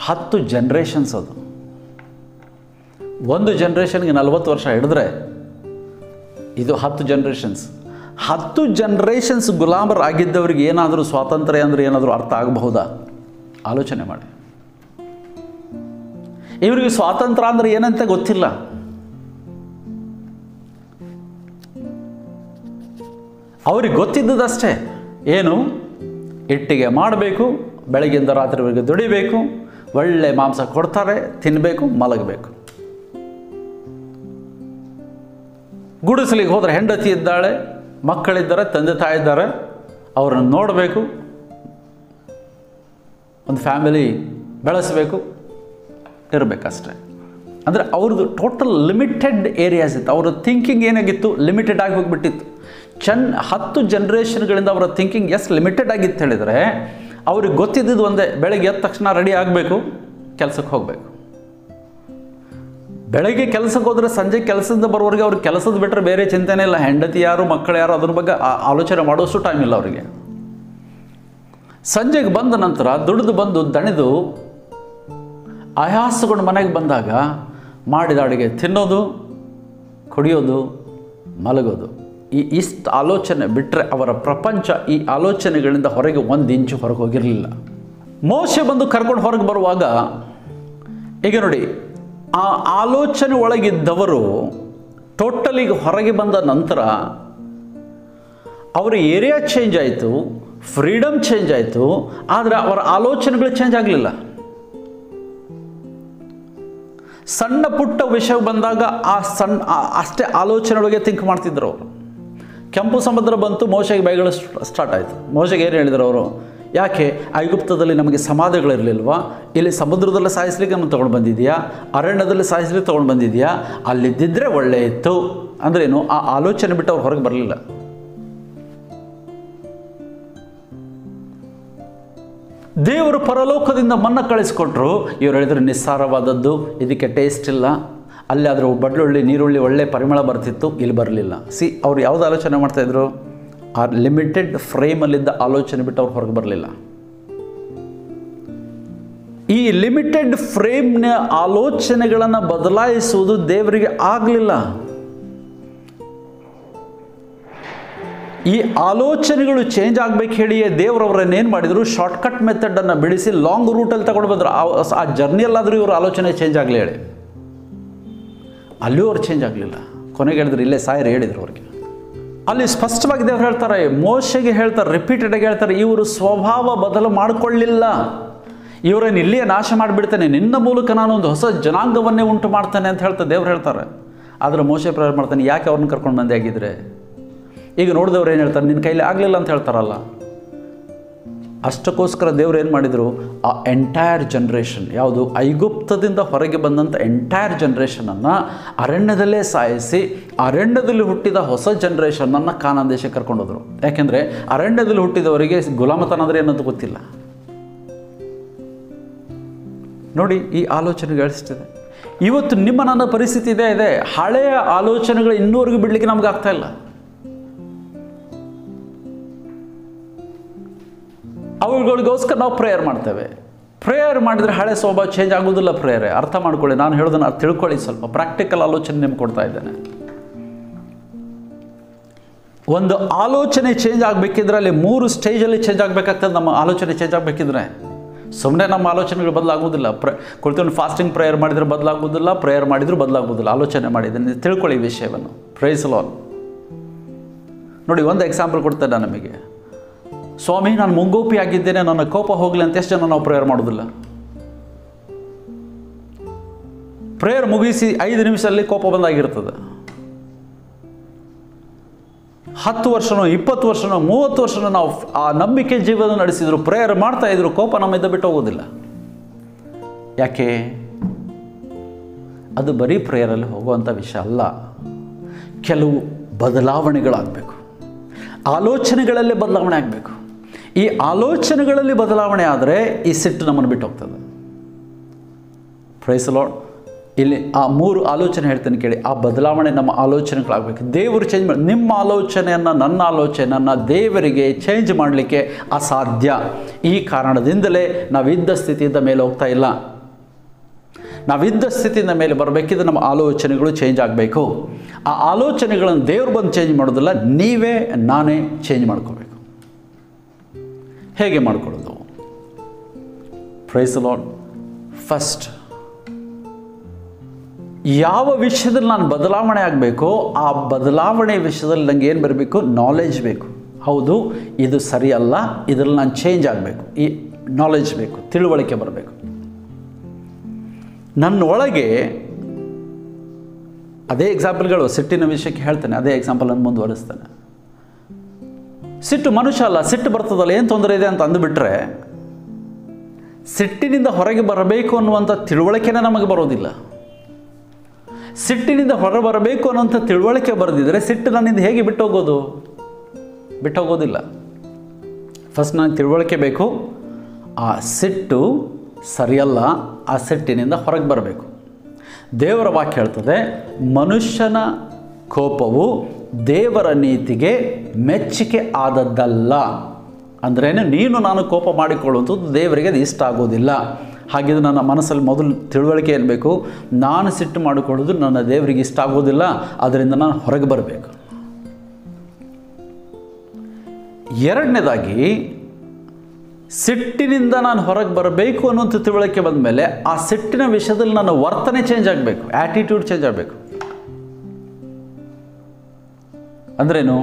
ಹತ್ತು ಜನ್ರೇಷನ್ಸ್ ಅದು. ಒಂದು ಜನ್ರೇಷನ್ಗೆ ನಲವತ್ತು ವರ್ಷ ಹಿಡಿದ್ರೆ ಇದು ಹತ್ತು ಜನ್ರೇಷನ್ಸ್ ಹತ್ತು ಜನ್ರೇಷನ್ಸ್ ಗುಲಾಮರಾಗಿದ್ದವ್ರಿಗೆ ಏನಾದರೂ ಸ್ವಾತಂತ್ರ್ಯ ಅಂದರೆ ಏನಾದರೂ ಅರ್ಥ ಆಗಬಹುದಾ? ಆಲೋಚನೆ ಮಾಡಿ. ಇವರಿಗೆ ಸ್ವಾತಂತ್ರ್ಯ ಅಂದರೆ ಏನಂತ ಗೊತ್ತಿಲ್ಲ. ಅವ್ರಿಗೆ ಗೊತ್ತಿದ್ದದಷ್ಟೇ. ಏನು? ಇಟ್ಟಿಗೆ ಮಾಡಬೇಕು ಬೆಳಗ್ಗಿಂದ ರಾತ್ರಿವರೆಗೆ ದುಡಿಬೇಕು, ಒಳ್ಳೆ ಮಾಂಸ ಕೊಡ್ತಾರೆ ತಿನ್ನಬೇಕು ಮಲಗಬೇಕು. ಗುಡಿಸಲಿಗೆ ಹೋದರೆ ಹೆಂಡತಿ ಇದ್ದಾಳೆ, ಮಕ್ಕಳಿದ್ದಾರೆ, ತಂದೆ ತಾಯಿ ಇದ್ದಾರೆ, ಅವರನ್ನು ನೋಡಬೇಕು, ಒಂದು ಫ್ಯಾಮಿಲಿ ಬೆಳೆಸಬೇಕು, ಇರಬೇಕಷ್ಟೆ. ಅಂದರೆ ಅವ್ರದ್ದು ಟೋಟಲ್ ಲಿಮಿಟೆಡ್ ಏರಿಯಾಸ್ ಇತ್ತು. ಅವರ ಥಿಂಕಿಂಗ್ ಏನಾಗಿತ್ತು? ಲಿಮಿಟೆಡ್ ಆಗಿ ಹೋಗ್ಬಿಟ್ಟಿತ್ತು. ಚೆನ್ನ ಹತ್ತು ಜನ್ರೇಷನ್ಗಳಿಂದ ಅವರ ಥಿಂಕಿಂಗ್ ಎಷ್ಟು ಲಿಮಿಟೆಡ್ ಆಗಿತ್ತು ಹೇಳಿದರೆ, ಅವ್ರಿಗೆ ಗೊತ್ತಿದ್ದಿದ್ದು ಒಂದೇ, ಬೆಳಗ್ಗೆ ಎದ್ದ ತಕ್ಷಣ ರೆಡಿ ಆಗಬೇಕು, ಕೆಲಸಕ್ಕೆ ಹೋಗಬೇಕು. ಬೆಳಗ್ಗೆ ಕೆಲಸಕ್ಕೆ ಹೋದರೆ ಸಂಜೆ ಕೆಲಸದಿಂದ ಬರೋರಿಗೆ ಅವ್ರಿಗೆ ಕೆಲಸದ ಬಿಟ್ಟರೆ ಬೇರೆ ಚಿಂತೆನೇ ಇಲ್ಲ. ಹೆಂಡತಿ ಯಾರು, ಮಕ್ಕಳು ಯಾರು, ಅದ್ರ ಬಗ್ಗೆ ಆಲೋಚನೆ ಮಾಡೋಷ್ಟು ಟೈಮ್ ಇಲ್ಲ ಅವರಿಗೆ. ಸಂಜೆಗೆ ಬಂದ ನಂತರ ದುಡಿದು ಬಂದು ದಣಿದು ಆಯಾಸಗೊಂಡು ಮನೆಗೆ ಬಂದಾಗ ಮಾಡಿದ ಅಡುಗೆ ತಿನ್ನೋದು, ಕುಡಿಯೋದು, ಮಲಗೋದು. ಈ ಇಷ್ಟು ಆಲೋಚನೆ ಬಿಟ್ಟರೆ ಅವರ ಪ್ರಪಂಚ ಈ ಆಲೋಚನೆಗಳಿಂದ ಹೊರಗೆ ಒಂದು ಇಂಚು ಹೊರಗೆ ಹೋಗಿರಲಿಲ್ಲ. ಮೋಸೆ ಬಂದು ಕರ್ಕೊಂಡು ಹೊರಗೆ ಬರುವಾಗ, ಈಗ ನೋಡಿ, ಆ ಆಲೋಚನೆ ಒಳಗಿದ್ದವರು ಟೋಟಲಿಗೆ ಹೊರಗೆ ಬಂದ ನಂತರ ಅವರ ಏರಿಯಾ ಚೇಂಜ್ ಆಯಿತು ಫ್ರೀಡಮ್ ಚೇಂಜ್ ಆಯಿತು, ಆದರೆ ಅವರ ಆಲೋಚನೆಗಳು ಚೇಂಜ್ ಆಗಲಿಲ್ಲ. ಸಣ್ಣ ಪುಟ್ಟ ವಿಷಯ ಬಂದಾಗ ಆ ಸಣ್ಣ ಅಷ್ಟೇ ಅಷ್ಟೇ ಆಲೋಚನೆಯೊಳಗೆ ಥಿಂಕ್ ಮಾಡ್ತಿದ್ರು ಅವರು. ಕೆಂಪು ಸಮುದ್ರ ಬಂತು, ಮೋಶೆಗೆ ಬೈಗಳು ಸ್ಟಾರ್ಟ್ ಆಯಿತು. ಮೋಶೆಗೆ ಏನು ಹೇಳಿದರು ಅವರು? ಯಾಕೆ? ಐಗುಪ್ತದಲ್ಲಿ ನಮಗೆ ಸಮಾಧಿಗಳಿರಲಿಲ್ವಾ? ಇಲ್ಲಿ ಸಮುದ್ರದಲ್ಲಿ ಸಾಯಿಸ್ಲಿಕ್ಕೆ ನಾನು ತೊಗೊಂಡು ಬಂದಿದೆಯಾ? ಅರಣ್ಯದಲ್ಲಿ ಸಾಯಿಸ್ಲಿಕ್ಕೆ ತೊಗೊಂಡು ಬಂದಿದೆಯಾ? ಅಲ್ಲಿದ್ದಿದ್ರೆ ಒಳ್ಳೆ ಇತ್ತು. ಅಂದ್ರೇನು ಆ ಆಲೋಚನೆ ಬಿಟ್ಟು ಅವ್ರು ಹೊರಗೆ ಬರಲಿಲ್ಲ. ದೇವರು ಪರಲೋಕದಿಂದ ಮನ್ನ ಕಳಿಸ್ಕೊಟ್ರು. ಇವ್ರು ಹೇಳಿದ್ರು, ನಿಸ್ಸಾರವಾದದ್ದು, ಇದಕ್ಕೆ ಟೇಸ್ಟ್ ಇಲ್ಲ. ಅಲ್ಲಿ ಆದರೂ ಬಡ್ಲುಳ್ಳಿ, ನೀರುಳ್ಳಿ ಒಳ್ಳೆ ಪರಿಮಳ ಬರ್ತಿತ್ತು, ಇಲ್ಲಿ ಬರಲಿಲ್ಲ. ಸಿ ಅವ್ರು ಯಾವ್ದು ಆಲೋಚನೆ ಮಾಡ್ತಾಯಿದ್ರು ಆ ಲಿಮಿಟೆಡ್ ಫ್ರೇಮಲ್ಲಿದ್ದ ಆಲೋಚನೆ ಬಿಟ್ಟು ಅವ್ರು ಹೊರಗೆ ಬರಲಿಲ್ಲ. ಈ ಲಿಮಿಟೆಡ್ ಫ್ರೇಮ್ನ ಆಲೋಚನೆಗಳನ್ನು ಬದಲಾಯಿಸುವುದು ದೇವರಿಗೆ ಆಗಲಿಲ್ಲ. ಈ ಆಲೋಚನೆಗಳು ಚೇಂಜ್ ಆಗ್ಬೇಕು ಹೇಳಿ ದೇವರವ್ರನ್ನ ಏನು ಮಾಡಿದರು? ಶಾರ್ಟ್ಕಟ್ ಮೆಥಡನ್ನು ಬಿಡಿಸಿ ಲಾಂಗ್ ರೂಟಲ್ಲಿ ತಗೊಂಡು ಬಂದರು. ಆ ಜರ್ನಿಯಲ್ಲಾದರೂ ಇವರು ಆಲೋಚನೆ ಚೇಂಜ್ ಆಗಲಿ ಹೇಳಿ. ಅಲ್ಲಿಯೂ ಅವ್ರು ಚೇಂಜ್ ಆಗಲಿಲ್ಲ. ಕೊನೆಗೆ ಹೇಳಿದ್ರು, ಇಲ್ಲೇ ಸಾಯರು, ಹೇಳಿದ್ರು ಅವ್ರಿಗೆ. ಅಲ್ಲಿ ಸ್ಪಷ್ಟವಾಗಿ ದೇವ್ರು ಹೇಳ್ತಾರೆ, ಮೋಶೆಗೆ ಹೇಳ್ತಾರೆ ರಿಪೀಟೆಡಾಗಿ ಹೇಳ್ತಾರೆ, ಇವರು ಸ್ವಭಾವ ಬದಲು ಮಾಡಿಕೊಳ್ಳಿಲ್ಲ. ಇವರೇನು ಇಲ್ಲಿಯೇ ನಾಶ ಮಾಡಿಬಿಡ್ತೇನೆ, ನಿನ್ನ ಮೂಲಕ ನಾನು ಒಂದು ಹೊಸ ಜನಾಂಗವನ್ನೇ ಉಂಟು ಮಾಡ್ತೇನೆ ಅಂತ ಹೇಳ್ತಾ ದೇವ್ರು ಹೇಳ್ತಾರೆ. ಆದರೆ ಮೋಶೆ ಪ್ರೇರ್ ಮಾಡ್ತಾನೆ, ಯಾಕೆ ಅವ್ರನ್ನ ಕರ್ಕೊಂಡು ಬಂದೆ? ಆಗಿದ್ರೆ, ಈಗ ನೋಡಿದವ್ರು ಏನು ಹೇಳ್ತಾರೆ, ನಿನ್ನ ಕೈಲಿ ಆಗಲಿಲ್ಲ ಅಂತ ಹೇಳ್ತಾರಲ್ಲ. ಅಷ್ಟಕ್ಕೋಸ್ಕರ ದೇವರು ಏನು ಮಾಡಿದರು? ಆ ಎಂಟೈರ್ ಜನ್ರೇಷನ್ ಯಾವುದು? ಐಗುಪ್ತದಿಂದ ಹೊರಗೆ ಬಂದಂಥ ಎಂಟೈರ್ ಜನ್ರೇಷನನ್ನು ಅರಣ್ಯದಲ್ಲೇ ಸಾಯಿಸಿ, ಅರಣ್ಯದಲ್ಲಿ ಹುಟ್ಟಿದ ಹೊಸ ಜನ್ರೇಷನನ್ನು ಕಾನಾನ್ ದೇಶಕ್ಕೆ ಕರ್ಕೊಂಡೋದ್ರು ಯಾಕೆಂದರೆ ಅರಣ್ಯದಲ್ಲಿ ಹುಟ್ಟಿದವರಿಗೆ ಗುಲಾಮತನ ಅಂದರೆ ಏನಂತ ಗೊತ್ತಿಲ್ಲ. ನೋಡಿ, ಈ ಆಲೋಚನೆ ಗಳಿಸ್ತಿದೆ ಇವತ್ತು ನಿಮ್ಮ ನನ್ನ ಪರಿಸ್ಥಿತಿ ಇದೆ ಇದೆ. ಹಳೆಯ ಆಲೋಚನೆಗಳು ಇನ್ನೂವರೆಗೂ ಬಿಡಲಿಕ್ಕೆ ನಮ್ಗೆ ಆಗ್ತಾ ಇಲ್ಲ. ಅವುಗಳಿಗೋಸ್ಕರ ನಾವು ಪ್ರೇಯರ್ ಮಾಡ್ತೇವೆ. ಪ್ರೇಯರ್ ಮಾಡಿದರೆ ಹಳೆ ಸ್ವಭಾವ ಚೇಂಜ್ ಆಗೋದಿಲ್ಲ ಪ್ರೇಯರೇ ಅರ್ಥ ಮಾಡ್ಕೊಳ್ಳಿ, ನಾನು ಹೇಳೋದನ್ನು ತಿಳ್ಕೊಳ್ಳಿ ಸ್ವಲ್ಪ. ಪ್ರಾಕ್ಟಿಕಲ್ ಆಲೋಚನೆ ನಿಮ್ಗೆ ಕೊಡ್ತಾ ಇದ್ದೇನೆ. ಒಂದು ಆಲೋಚನೆ ಚೇಂಜ್ ಆಗಬೇಕಿದ್ರೆ ಅಲ್ಲಿ ಮೂರು ಸ್ಟೇಜಲ್ಲಿ ಚೇಂಜ್ ಆಗಬೇಕಾಗ್ತದೆ. ನಮ್ಮ ಆಲೋಚನೆ ಚೇಂಜ್ ಆಗಬೇಕಿದ್ರೆ. ಸುಮ್ಮನೆ ನಮ್ಮ ಆಲೋಚನೆಗಳು ಬದಲಾಗೋದಿಲ್ಲ ಪ್ರ ಕುಳಿತು ಫಾಸ್ಟಿಂಗ್ ಪ್ರೇಯರ್ ಮಾಡಿದರೆ ಬದಲಾಗೋದಿಲ್ಲ ಪ್ರೇಯರ್ ಮಾಡಿದರೂ ಬದಲಾಗೋದಿಲ್ಲ ಆಲೋಚನೆ ಮಾಡಿದ್ದೀನಿ. ತಿಳ್ಕೊಳ್ಳಿ ವಿಷಯವನ್ನು. ಪ್ರೈಸ್ ಲೋನ್ ನೋಡಿ, ಒಂದು ಎಕ್ಸಾಂಪಲ್ ಕೊಡ್ತೇನೆ ನಮಗೆ. ಸ್ವಾಮಿ, ನಾನು ಮುಂಗೋಪಿ ಆಗಿದ್ದೇನೆ, ನನ್ನ ಕೋಪ ಹೋಗಲಿ ಅಂತ ಎಷ್ಟು ಜನ ನಾವು ಪ್ರೇಯರ್ ಮಾಡೋದಿಲ್ಲ? ಪ್ರೇಯರ್ ಮುಗಿಸಿ ಐದು ನಿಮಿಷದಲ್ಲಿ ಕೋಪ ಬಂದಾಗಿರ್ತದೆ. ಹತ್ತು ವರ್ಷನೋ, ಇಪ್ಪತ್ತು ವರ್ಷನೋ, ಮೂವತ್ತು ವರ್ಷನೋ ನಾವು ಆ ನಂಬಿಕೆ ಜೀವನ ನಡೆಸಿದ್ರು ಪ್ರೇಯರ್ ಮಾಡ್ತಾ ಇದ್ರು, ಕೋಪ ನಮ್ಮಿಂದ ಬಿಟ್ಟು ಹೋಗೋದಿಲ್ಲ. ಯಾಕೆ? ಅದು ಬರೀ ಪ್ರೇಯರಲ್ಲಿ ಹೋಗುವಂಥ ವಿಷಯ ಅಲ್ಲ. ಕೆಲವು ಬದಲಾವಣೆಗಳಾಗಬೇಕು. ಆಲೋಚನೆಗಳಲ್ಲೇ ಬದಲಾವಣೆ ಆಗಬೇಕು. ಈ ಆಲೋಚನೆಗಳಲ್ಲಿ ಬದಲಾವಣೆ ಆದರೆ ಈ ಸಿಟ್ಟು ನಮ್ಮನ್ನು ಬಿಟ್ಟು ಹೋಗ್ತದೆ. ಪ್ರೈಸ್ ಲಾರ್ಡ್ ಇಲ್ಲಿ ಆ ಮೂರು ಆಲೋಚನೆ ಹೇಳ್ತೇನೆ ಕೇಳಿ. ಆ ಬದಲಾವಣೆ ನಮ್ಮ ಆಲೋಚನೆಗಳಾಗಬೇಕು. ದೇವರು ಚೇಂಜ್ ಮಾಡಿ, ನಿಮ್ಮ ಆಲೋಚನೆಯನ್ನು, ನನ್ನ ಆಲೋಚನೆಯನ್ನು ದೇವರಿಗೆ ಚೇಂಜ್ ಮಾಡಲಿಕ್ಕೆ ಅಸಾಧ್ಯ. ಈ ಕಾರಣದಿಂದಲೇ ನಾವಿದ್ದ ಸ್ಥಿತಿಯಿಂದ ಮೇಲೆ ಹೋಗ್ತಾ ಇಲ್ಲ. ನಾವಿದ್ದ ಸ್ಥಿತಿಯಿಂದ ಮೇಲೆ ಬರಬೇಕಿದ್ರೆ ನಮ್ಮ ಆಲೋಚನೆಗಳು ಚೇಂಜ್ ಆಗಬೇಕು. ಆ ಆಲೋಚನೆಗಳನ್ನು ದೇವ್ರು ಬಂದು ಚೇಂಜ್ ಮಾಡೋದಿಲ್ಲ. ನೀವೇ, ನಾನೇ ಚೇಂಜ್ ಮಾಡ್ಕೋಬೇಕು. ಹೇಗೆ ಮಾಡಿಕೊಳ್ಳೋದು? ಪ್ರೈಸ್ ಲಾಡ್ ಫಸ್ಟ್ ಯಾವ ವಿಷಯದಲ್ಲಿ ನಾನು ಬದಲಾವಣೆ ಆಗಬೇಕು ಆ ಬದಲಾವಣೆ ವಿಷಯದಲ್ಲಿ ನನಗೆ ಏನು ಬರಬೇಕು? ನಾಲೆಜ್ ಬೇಕು. ಹೌದು, ಇದು ಸರಿಯಲ್ಲ, ಇದರಲ್ಲಿ ನಾನು ಚೇಂಜ್ ಆಗಬೇಕು. ಈ ನಾಲೆಜ್ ಬೇಕು, ತಿಳುವಳಿಕೆ ಬರಬೇಕು. ನನ್ನ ಒಳಗೆ ಅದೇ ಎಕ್ಸಾಂಪಲ್ಗಳು ಸಿಟ್ಟಿನ ವಿಷಯಕ್ಕೆ ಹೇಳ್ತೇನೆ, ಅದೇ ಎಕ್ಸಾಂಪಲ್ ನಾನು ಮುಂದುವರಿಸ್ತೇನೆ. ಸಿಟ್ಟು ಮನುಷ್ಯ ಅಲ್ಲ, ಸಿಟ್ಟು ಬರ್ತದಲ್ಲ, ಏನು ತೊಂದರೆ ಇದೆ ಅಂತ ಅಂದುಬಿಟ್ರೆ, ಸಿಟ್ಟಿನಿಂದ ಹೊರಗೆ ಬರಬೇಕು ಅನ್ನುವಂಥ ತಿಳುವಳಿಕೆನೇ ನಮಗೆ ಬರೋದಿಲ್ಲ. ಸಿಟ್ಟಿನಿಂದ ಹೊರ ಬರಬೇಕು ಅನ್ನುವಂಥ ತಿಳುವಳಿಕೆ ಬರೆದಿದ್ರೆ ಸಿಟ್ಟು ನನ್ನಿಂದ ಹೇಗೆ ಬಿಟ್ಟೋಗೋದು? ಬಿಟ್ಟೋಗೋದಿಲ್ಲ. ಫಸ್ಟ್ ನನಗೆ ತಿಳುವಳಿಕೆ ಬೇಕು, ಆ ಸಿಟ್ಟು ಸರಿಯಲ್ಲ, ಆ ಸಿಟ್ಟಿನಿಂದ ಹೊರಗೆ ಬರಬೇಕು. ದೇವರ ವಾಕ್ಯ ಹೇಳ್ತದೆ, ಮನುಷ್ಯನ ಕೋಪವು ದೇವರ ನೀತಿಗೆ ಮೆಚ್ಚುಗೆ ಆದದ್ದಲ್ಲ. ಅಂದ್ರೇನು, ನೀನು ನಾನು ಕೋಪ ಮಾಡಿಕೊಳ್ಳುವಂಥದ್ದು ದೇವರಿಗೆ ಅದು ಇಷ್ಟ ಆಗೋದಿಲ್ಲ. ಹಾಗಿದ್ರೆ ನನ್ನ ಮನಸ್ಸಲ್ಲಿ ಮೊದಲು ತಿಳುವಳಿಕೆ ಇರಬೇಕು ನಾನು ಸಿಟ್ಟು ಮಾಡಿಕೊಳ್ಳೋದು ನನ್ನ ದೇವರಿಗೆ ಇಷ್ಟ ಆಗೋದಿಲ್ಲ ಅದರಿಂದ ನಾನು ಹೊರಗೆ ಬರಬೇಕು. ಎರಡನೇದಾಗಿ, ಸಿಟ್ಟಿನಿಂದ ನಾನು ಹೊರಗೆ ಬರಬೇಕು ಅನ್ನುವಂಥ ತಿಳುವಳಿಕೆ ಬಂದ ಮೇಲೆ ಆ ಸಿಟ್ಟಿನ ವಿಷಯದಲ್ಲಿ ನನ್ನ ವರ್ತನೆ ಚೇಂಜ್ ಆಗಬೇಕು. ಆ್ಯಟಿಟ್ಯೂಡ್ ಚೇಂಜ್ ಆಗಬೇಕು. ಅಂದ್ರೇನು?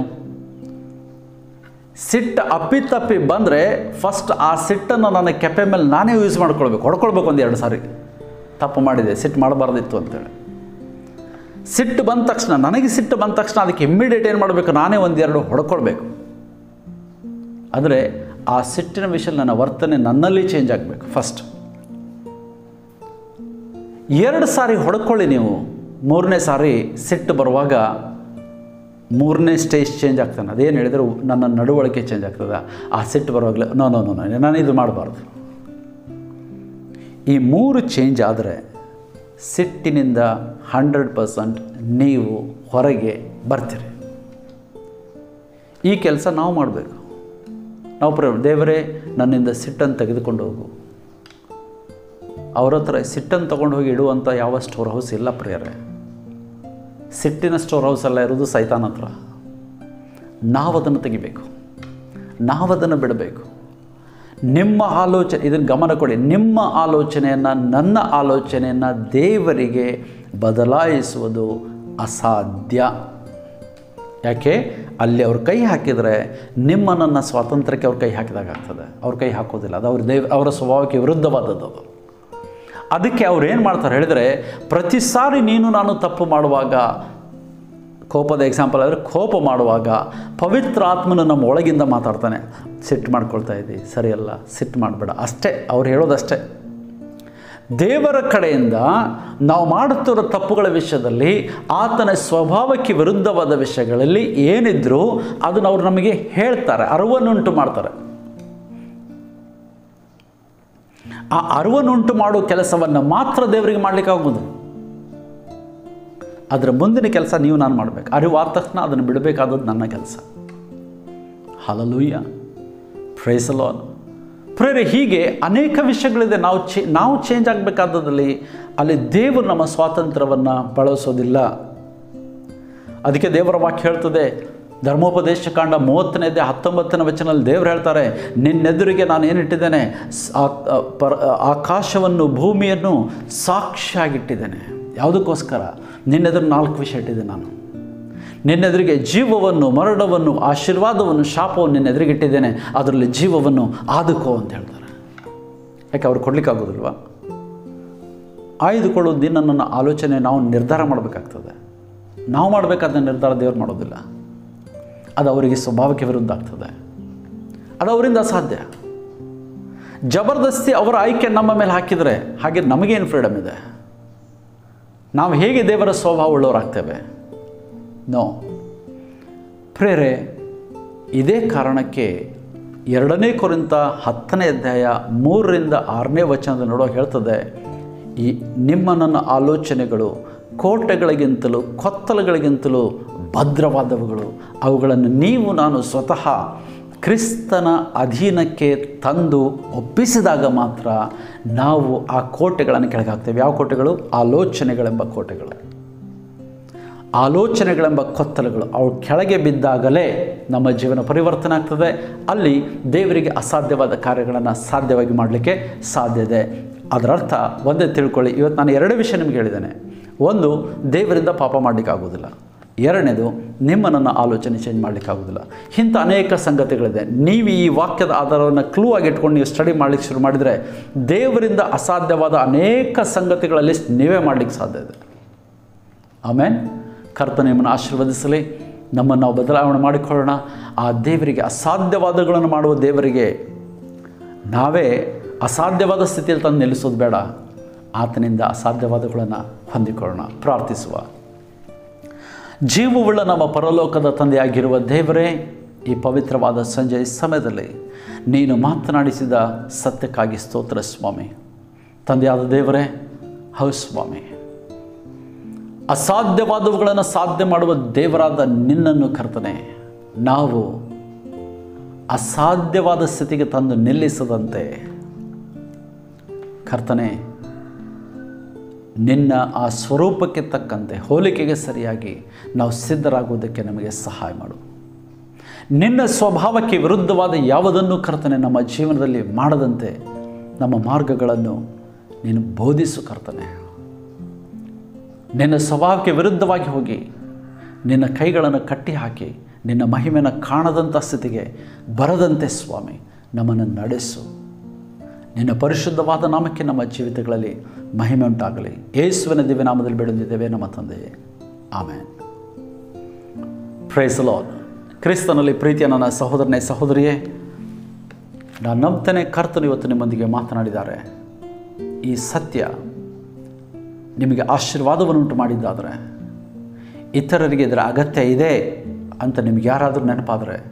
ಸಿಟ್ಟು ಅಪ್ಪಿತಪ್ಪಿ ಬಂದರೆ ಫಸ್ಟ್ ಆ ಸಿಟ್ಟನ್ನು ನನ್ನ ಕೆಪೆ ಮೇಲೆ ನಾನೇ ಯೂಸ್ ಮಾಡ್ಕೊಳ್ಬೇಕು. ಹೊಡ್ಕೊಳ್ಬೇಕು ಒಂದು ಎರಡು ಸಾರಿ. ತಪ್ಪು ಮಾಡಿದೆ ಸಿಟ್ಟು ಮಾಡಬಾರ್ದಿತ್ತು ಅಂತೇಳಿ. ಸಿಟ್ಟು ಬಂದ ತಕ್ಷಣ, ನನಗೆ ಸಿಟ್ಟು ಬಂದ ತಕ್ಷಣ ಅದಕ್ಕೆ ಇಮ್ಮಿಡಿಯೇಟ್ ಏನು ಮಾಡಬೇಕು? ನಾನೇ ಒಂದೆರಡು ಹೊಡ್ಕೊಳ್ಬೇಕು. ಅಂದರೆ ಆ ಸಿಟ್ಟಿನ ವಿಷಯ ನನ್ನ ವರ್ತನೆ ನನ್ನಲ್ಲಿ ಚೇಂಜ್ ಆಗಬೇಕು ಫಸ್ಟ್ ಎರಡು ಸಾರಿ ಹೊಡ್ಕೊಳ್ಳಿ ನೀವು. ಮೂರನೇ ಸಾರಿ ಸಿಟ್ಟು ಬರುವಾಗ ಮೂರನೇ ಸ್ಟೇಜ್ ಚೇಂಜ್ ಆಗ್ತಾನೆ. ಅದೇನು ಹೇಳಿದ್ರು ನನ್ನ ನಡವಳಿಕೆ ಚೇಂಜ್ ಆಗ್ತದೆ. ಆ ಸಿಟ್ಟು ಬರುವಾಗಲೇ ನೋ ನೋ ನೋ ನೋ ನಾನು ಇದು ಮಾಡಬಾರ್ದು. ಈ ಮೂರು ಚೇಂಜ್ ಆದರೆ ಸಿಟ್ಟಿನಿಂದ ಹಂಡ್ರೆಡ್ ಪರ್ಸೆಂಟ್ ನೀವು ಹೊರಗೆ ಬರ್ತೀರಿ. ಈ ಕೆಲಸ ನಾವು ಮಾಡಬೇಕು. ನಾವು ಪ್ರ ದೇವರೇ, ನನ್ನಿಂದ ಸಿಟ್ಟನ್ನು ತೆಗೆದುಕೊಂಡು ಹೋಗು. ಅವ್ರ ಹತ್ರ ಸಿಟ್ಟನ್ನು ತೊಗೊಂಡು ಹೋಗಿ ಇಡುವಂಥ ಯಾವ ಸ್ಟೋರ್ ಹೌಸ್ ಇಲ್ಲ ಪ್ರಿಯರೇ. ಸಿಟ್ಟಿನ ಸ್ಟೋರ್ ಹೌಸ್ ಎಲ್ಲ ಇರೋದು ಸೈತಾನ್ ಹತ್ರ. ನಾವು ಅದನ್ನು ತೆಗಿಬೇಕು. ನಾವು ಅದನ್ನು ಬಿಡಬೇಕು. ನಿಮ್ಮ ಆಲೋಚನೆ ಇದನ್ನು ಗಮನ ಕೊಡಿ. ನಿಮ್ಮ ಆಲೋಚನೆಯನ್ನು, ನನ್ನ ಆಲೋಚನೆಯನ್ನು ದೇವರಿಗೆ ಬದಲಾಯಿಸುವುದು ಅಸಾಧ್ಯ. ಯಾಕೆ? ಅಲ್ಲಿ ಅವ್ರ ಕೈ ಹಾಕಿದರೆ ನಿಮ್ಮ ನನ್ನ ಸ್ವಾತಂತ್ರ್ಯಕ್ಕೆ ಅವ್ರ ಕೈ ಹಾಕಿದಾಗ ಆಗ್ತದೆ. ಅವ್ರ ಕೈ ಹಾಕೋದಿಲ್ಲ. ಅದು ಅವ್ರ ದೇವ್, ಅವರ ಸ್ವಭಾವಕ್ಕೆ ವಿರುದ್ಧವಾದದ್ದು ಅದು. ಅದಕ್ಕೆ ಅವ್ರು ಏನು ಮಾಡ್ತಾರೆ ಹೇಳಿದರೆ, ಪ್ರತಿ ಸಾರಿ ನೀನು ನಾನು ತಪ್ಪು ಮಾಡುವಾಗ, ಕೋಪದ ಎಕ್ಸಾಂಪಲ್ ಆದರೆ ಕೋಪ ಮಾಡುವಾಗ ಪವಿತ್ರ ಆತ್ಮನ ನಮ್ಮ ಒಳಗಿಂದ ಮಾತಾಡ್ತಾನೆ, ಸಿಟ್ಟು ಮಾಡ್ಕೊಳ್ತಾ ಇದ್ದಿ, ಸರಿಯಲ್ಲ, ಸಿಟ್ಟು ಮಾಡಬೇಡ. ಅಷ್ಟೇ, ಅವ್ರು ಹೇಳೋದಷ್ಟೇ. ದೇವರ ಕಡೆಯಿಂದ ನಾವು ಮಾಡುತ್ತಿರೋ ತಪ್ಪುಗಳ ವಿಷಯದಲ್ಲಿ ಆತನ ಸ್ವಭಾವಕ್ಕೆ ವಿರುದ್ಧವಾದ ವಿಷಯಗಳಲ್ಲಿ ಏನಿದ್ರೂ ಅದನ್ನು ಅವರು ನಮಗೆ ಹೇಳ್ತಾರೆ, ಅರಿವನ್ನುಂಟು ಮಾಡ್ತಾರೆ. ಆ ಅರಿವನ್ನುಂಟು ಮಾಡೋ ಕೆಲಸವನ್ನು ಮಾತ್ರ ದೇವರಿಗೆ ಮಾಡಲಿಕ್ಕಾಗ್ಬೋದು ಅದರ ಮುಂದಿನ ಕೆಲಸ ನೀವು ನಾನು ಮಾಡಬೇಕು. ಅರಿವಾದ ತಕ್ಷಣ ಅದನ್ನು ಬಿಡಬೇಕಾದದ್ದು ನನ್ನ ಕೆಲಸ. ಹಲಲೂಯ್ಯ ಫ್ರೈಸಲಾನ್ ಪ್ರೇರೆ, ಹೀಗೆ ಅನೇಕ ವಿಷಯಗಳಿದೆ. ನಾವು ಚೇ, ನಾವು ಚೇಂಜ್ ಆಗಬೇಕಾದದಲ್ಲಿ ಅಲ್ಲಿ ದೇವರು ನಮ್ಮ ಸ್ವಾತಂತ್ರ್ಯವನ್ನು ಬಳಸೋದಿಲ್ಲ. ಅದಕ್ಕೆ ದೇವರ ವಾಕ್ಯ ಹೇಳ್ತದೆ ಧರ್ಮೋಪದೇಶ ಕಾಂಡ ಮೂವತ್ತನೇದೆ ಹತ್ತೊಂಬತ್ತನೇ ವಚನದಲ್ಲಿ ದೇವರು ಹೇಳ್ತಾರೆ, ನಿನ್ನೆದುರಿಗೆ ನಾನು ಏನಿಟ್ಟಿದ್ದೇನೆ ಪರ ಆಕಾಶವನ್ನು ಭೂಮಿಯನ್ನು ಸಾಕ್ಷಿಯಾಗಿಟ್ಟಿದ್ದೇನೆ. ಯಾವುದಕ್ಕೋಸ್ಕರ? ನಿನ್ನೆದುರು ನಾಲ್ಕು ವಿಷಯ ಇಟ್ಟಿದ್ದೆ ನಾನು. ನಿನ್ನೆದುರಿಗೆ ಜೀವವನ್ನು, ಮರಣವನ್ನು, ಆಶೀರ್ವಾದವನ್ನು, ಶಾಪವನ್ನು ನಿನ್ನೆದುರಿಗಿಟ್ಟಿದ್ದೇನೆ ಅದರಲ್ಲಿ ಜೀವವನ್ನು ಆದುಕೋ ಅಂತ ಹೇಳ್ತಾರೆ. ಯಾಕೆ ಅವ್ರು ಕೊಡ್ಲಿಕ್ಕಾಗೋದಿಲ್ವಾ? ಆಯ್ದುಕೊಳ್ಳೋದು ದಿನ ನನ್ನ ಆಲೋಚನೆ ನಾವು ನಿರ್ಧಾರ ಮಾಡಬೇಕಾಗ್ತದೆ. ನಾವು ಮಾಡಬೇಕಾದ ನಿರ್ಧಾರ ದೇವ್ರು ಮಾಡೋದಿಲ್ಲ. ಅದು ಅವರಿಗೆ ಸ್ವಭಾವಕ್ಕೆ ವಿರುದ್ಧ ಆಗ್ತದೆ ಅದು ಅವರಿಂದ ಅಸಾಧ್ಯ ಜಬರ್ದಸ್ತಿ ಅವರ ಆಯ್ಕೆ ನಮ್ಮ ಮೇಲೆ ಹಾಕಿದರೆ ಹಾಗೆ ನಮಗೇನು ಫ್ರೀಡಮ್ ಇದೆ? ನಾವು ಹೇಗೆ ದೇವರ ಸ್ವಭಾವ ಉಳ್ಳವರಾಗ್ತೇವೆ? ನೋ ಪ್ರೇರೆ, ಇದೇ ಕಾರಣಕ್ಕೆ ಎರಡನೇ ಕುರಿತ ಹತ್ತನೇ ಅಧ್ಯಾಯ ಮೂರರಿಂದ ಆರನೇ ವಚನದ ನೋಡೋ ಹೇಳ್ತದೆ, ಈ ನಿಮ್ಮ ನನ್ನ ಆಲೋಚನೆಗಳು ಕೋಟೆಗಳಿಗಿಂತಲೂ ಕೊತ್ತಲಗಳಿಗಿಂತಲೂ ಭದ್ರವಾದವುಗಳು. ಅವುಗಳನ್ನು ನೀವು ನಾನು ಸ್ವತಃ ಕ್ರಿಸ್ತನ ಅಧೀನಕ್ಕೆ ತಂದು ಒಪ್ಪಿಸಿದಾಗ ಮಾತ್ರ ನಾವು ಆ ಕೋಟೆಗಳನ್ನು ಕೆಳಗಾಗ್ತೇವೆ. ಯಾವ ಕೋಟೆಗಳು? ಆಲೋಚನೆಗಳೆಂಬ ಕೋಟೆಗಳು. ಆಲೋಚನೆಗಳೆಂಬ ಕೊತ್ತಲಗಳು. ಅವು ಕೆಳಗೆ ಬಿದ್ದಾಗಲೇ ನಮ್ಮ ಜೀವನ ಪರಿವರ್ತನೆ ಆಗ್ತದೆ. ಅಲ್ಲಿ ದೇವರಿಗೆ ಅಸಾಧ್ಯವಾದ ಕಾರ್ಯಗಳನ್ನು ಸಾಧ್ಯವಾಗಿ ಮಾಡಲಿಕ್ಕೆ ಸಾಧ್ಯ ಇದೆ. ಅದರರ್ಥ ಒಂದೇ ತಿಳ್ಕೊಳ್ಳಿ. ಇವತ್ತು ನಾನು ಎರಡು ವಿಷಯ ನಿಮ್ಗೆ ಹೇಳಿದ್ದೇನೆ. ಒಂದು, ದೇವರಿಂದ ಪಾಪ ಮಾಡಲಿಕ್ಕಾಗೋದಿಲ್ಲ ಎರಡನೇದು ನಿಮ್ಮ ನನ್ನ ಆಲೋಚನೆ ಚೇಂಜ್ ಮಾಡಲಿಕ್ಕಾಗೋದಿಲ್ಲ. ಇಂಥ ಅನೇಕ ಸಂಗತಿಗಳಿದೆ. ನೀವು ಈ ವಾಕ್ಯದ ಆಧಾರವನ್ನು ಕ್ಲೂ ಆಗಿ ಇಟ್ಕೊಂಡು ನೀವು ಸ್ಟಡಿ ಮಾಡಲಿಕ್ಕೆ ಶುರು ಮಾಡಿದರೆ ದೇವರಿಂದ ಅಸಾಧ್ಯವಾದ ಅನೇಕ ಸಂಗತಿಗಳ ಲಿಸ್ಟ್ ನೀವೇ ಮಾಡಲಿಕ್ಕೆ ಸಾಧ್ಯ ಇದೆ. ಆಮೇನ್. ಕರ್ತ ನಿಮ್ಮನ್ನು ಆಶೀರ್ವದಿಸಲಿ. ನಮ್ಮನ್ನು ನಾವು ಬದಲಾವಣೆ ಮಾಡಿಕೊಳ್ಳೋಣ. ಆ ದೇವರಿಗೆ ಅಸಾಧ್ಯವಾದಗಳನ್ನು ಮಾಡುವ ದೇವರಿಗೆ ನಾವೇ ಅಸಾಧ್ಯವಾದ ಸ್ಥಿತಿಯಲ್ಲಿ ತಂದು ನಿಲ್ಲಿಸೋದು ಬೇಡ. ಆತನಿಂದ ಅಸಾಧ್ಯವಾದಗಳನ್ನು ಹೊಂದಿಕೊಳ್ಳೋಣ. ಪ್ರಾರ್ಥಿಸುವ. ಜೀವವುಳ್ಳ ನಮ್ಮ ಪರಲೋಕದ ತಂದೆಯಾಗಿರುವ ದೇವರೇ, ಈ ಪವಿತ್ರವಾದ ಸಂಜೆ ಸಮಯದಲ್ಲಿ ನೀನು ಮಾತನಾಡಿಸಿದ ಸತ್ಯಕ್ಕಾಗಿ ಸ್ತೋತ್ರ ಸ್ವಾಮಿ. ತಂದೆಯಾದ ದೇವರೇ ಹೌದು ಸ್ವಾಮಿ. ಅಸಾಧ್ಯವಾದವುಗಳನ್ನು ಸಾಧ್ಯ ಮಾಡುವ ದೇವರಾದ ನಿನ್ನನ್ನು ಕರ್ತನೆ. ನಾವು ಅಸಾಧ್ಯವಾದ ಸ್ಥಿತಿಗೆ ತಂದು ನಿಲ್ಲಿಸದಂತೆ ಕರ್ತನೆ ನಿನ್ನ ಆ ಸ್ವರೂಪಕ್ಕೆ ತಕ್ಕಂತೆ ಹೋಲಿಕೆಗೆ ಸರಿಯಾಗಿ ನಾವು ಸಿದ್ಧರಾಗುವುದಕ್ಕೆ ನಮಗೆ ಸಹಾಯ ಮಾಡು. ನಿನ್ನ ಸ್ವಭಾವಕ್ಕೆ ವಿರುದ್ಧವಾದ ಯಾವುದನ್ನು ಕರ್ತನೆ ನಮ್ಮ ಜೀವನದಲ್ಲಿ ಮಾಡದಂತೆ ನಮ್ಮ ಮಾರ್ಗಗಳನ್ನು ನೀನು ಬೋಧಿಸು ಕರ್ತನೆ. ನಿನ್ನ ಸ್ವಭಾವಕ್ಕೆ ವಿರುದ್ಧವಾಗಿ ಹೋಗಿ, ನಿನ್ನ ಕೈಗಳನ್ನು ಕಟ್ಟಿ ಹಾಕಿ ನಿನ್ನ ಮಹಿಮೆಯನ್ನು ಕಾಣದಂಥ ಸ್ಥಿತಿಗೆ ಬರದಂತೆ ಸ್ವಾಮಿ, ನಮ್ಮನ್ನು ನಡೆಸು. ನಿನ್ನ ಪರಿಶುದ್ಧವಾದ ನಾಮಕ್ಕೆ ನಮ್ಮ ಜೀವಿತಗಳಲ್ಲಿ ಮಹಿಮೆ ಉಂಟಾಗಲಿ. ಯೇಸುವಿನ ದಿವ್ಯನಾಮದಲ್ಲಿ ಬೆಳೆದಿದ್ದೇವೆ ನಮ್ಮ ತಂದೆಯೇ. ಆಮೇನ್. ಪ್ರೈಸ್ ಲಾರ್ಡ್ ಕ್ರಿಸ್ತನಲ್ಲಿ ಪ್ರೀತಿಯ ನನ್ನ ಸಹೋದರನೇ ಸಹೋದರಿಯೇ, ನಾನು ನಂಬ್ತೇನೆ ಕರ್ತನು ಇವತ್ತು ನಿಮ್ಮೊಂದಿಗೆ ಮಾತನಾಡಿದ್ದಾರೆ. ಈ ಸತ್ಯ ನಿಮಗೆ ಆಶೀರ್ವಾದವನ್ನುಂಟು ಮಾಡಿದ್ದಾದರೆ, ಇತರರಿಗೆ ಇದರ ಅಗತ್ಯ ಇದೆ ಅಂತ ನಿಮಗೆ ಯಾರಾದರೂ ನೆನಪಾದರೆ,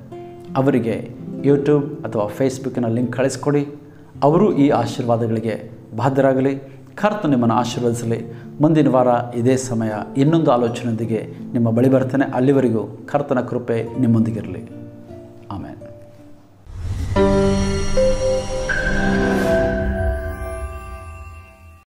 ಅವರಿಗೆ ಯೂಟ್ಯೂಬ್ ಅಥವಾ ಫೇಸ್ಬುಕ್ಕಿನ ಲಿಂಕ್ ಕಳಿಸ್ಕೊಡಿ. ಅವರು ಈ ಆಶೀರ್ವಾದಗಳಿಗೆ ಬಾಧ್ಯರಾಗಲಿ ಕರ್ತ ನಿಮ್ಮನ್ನು ಆಶೀರ್ವದಿಸಲಿ. ಮುಂದಿನ ವಾರ ಇದೇ ಸಮಯ ಇನ್ನೊಂದು ಆಲೋಚನೆಯೊಂದಿಗೆ ನಿಮ್ಮ ಬಳಿ ಬರ್ತೇನೆ. ಅಲ್ಲಿವರೆಗೂ ಕರ್ತನ ಕೃಪೆ ನಿಮ್ಮೊಂದಿಗಿರಲಿ.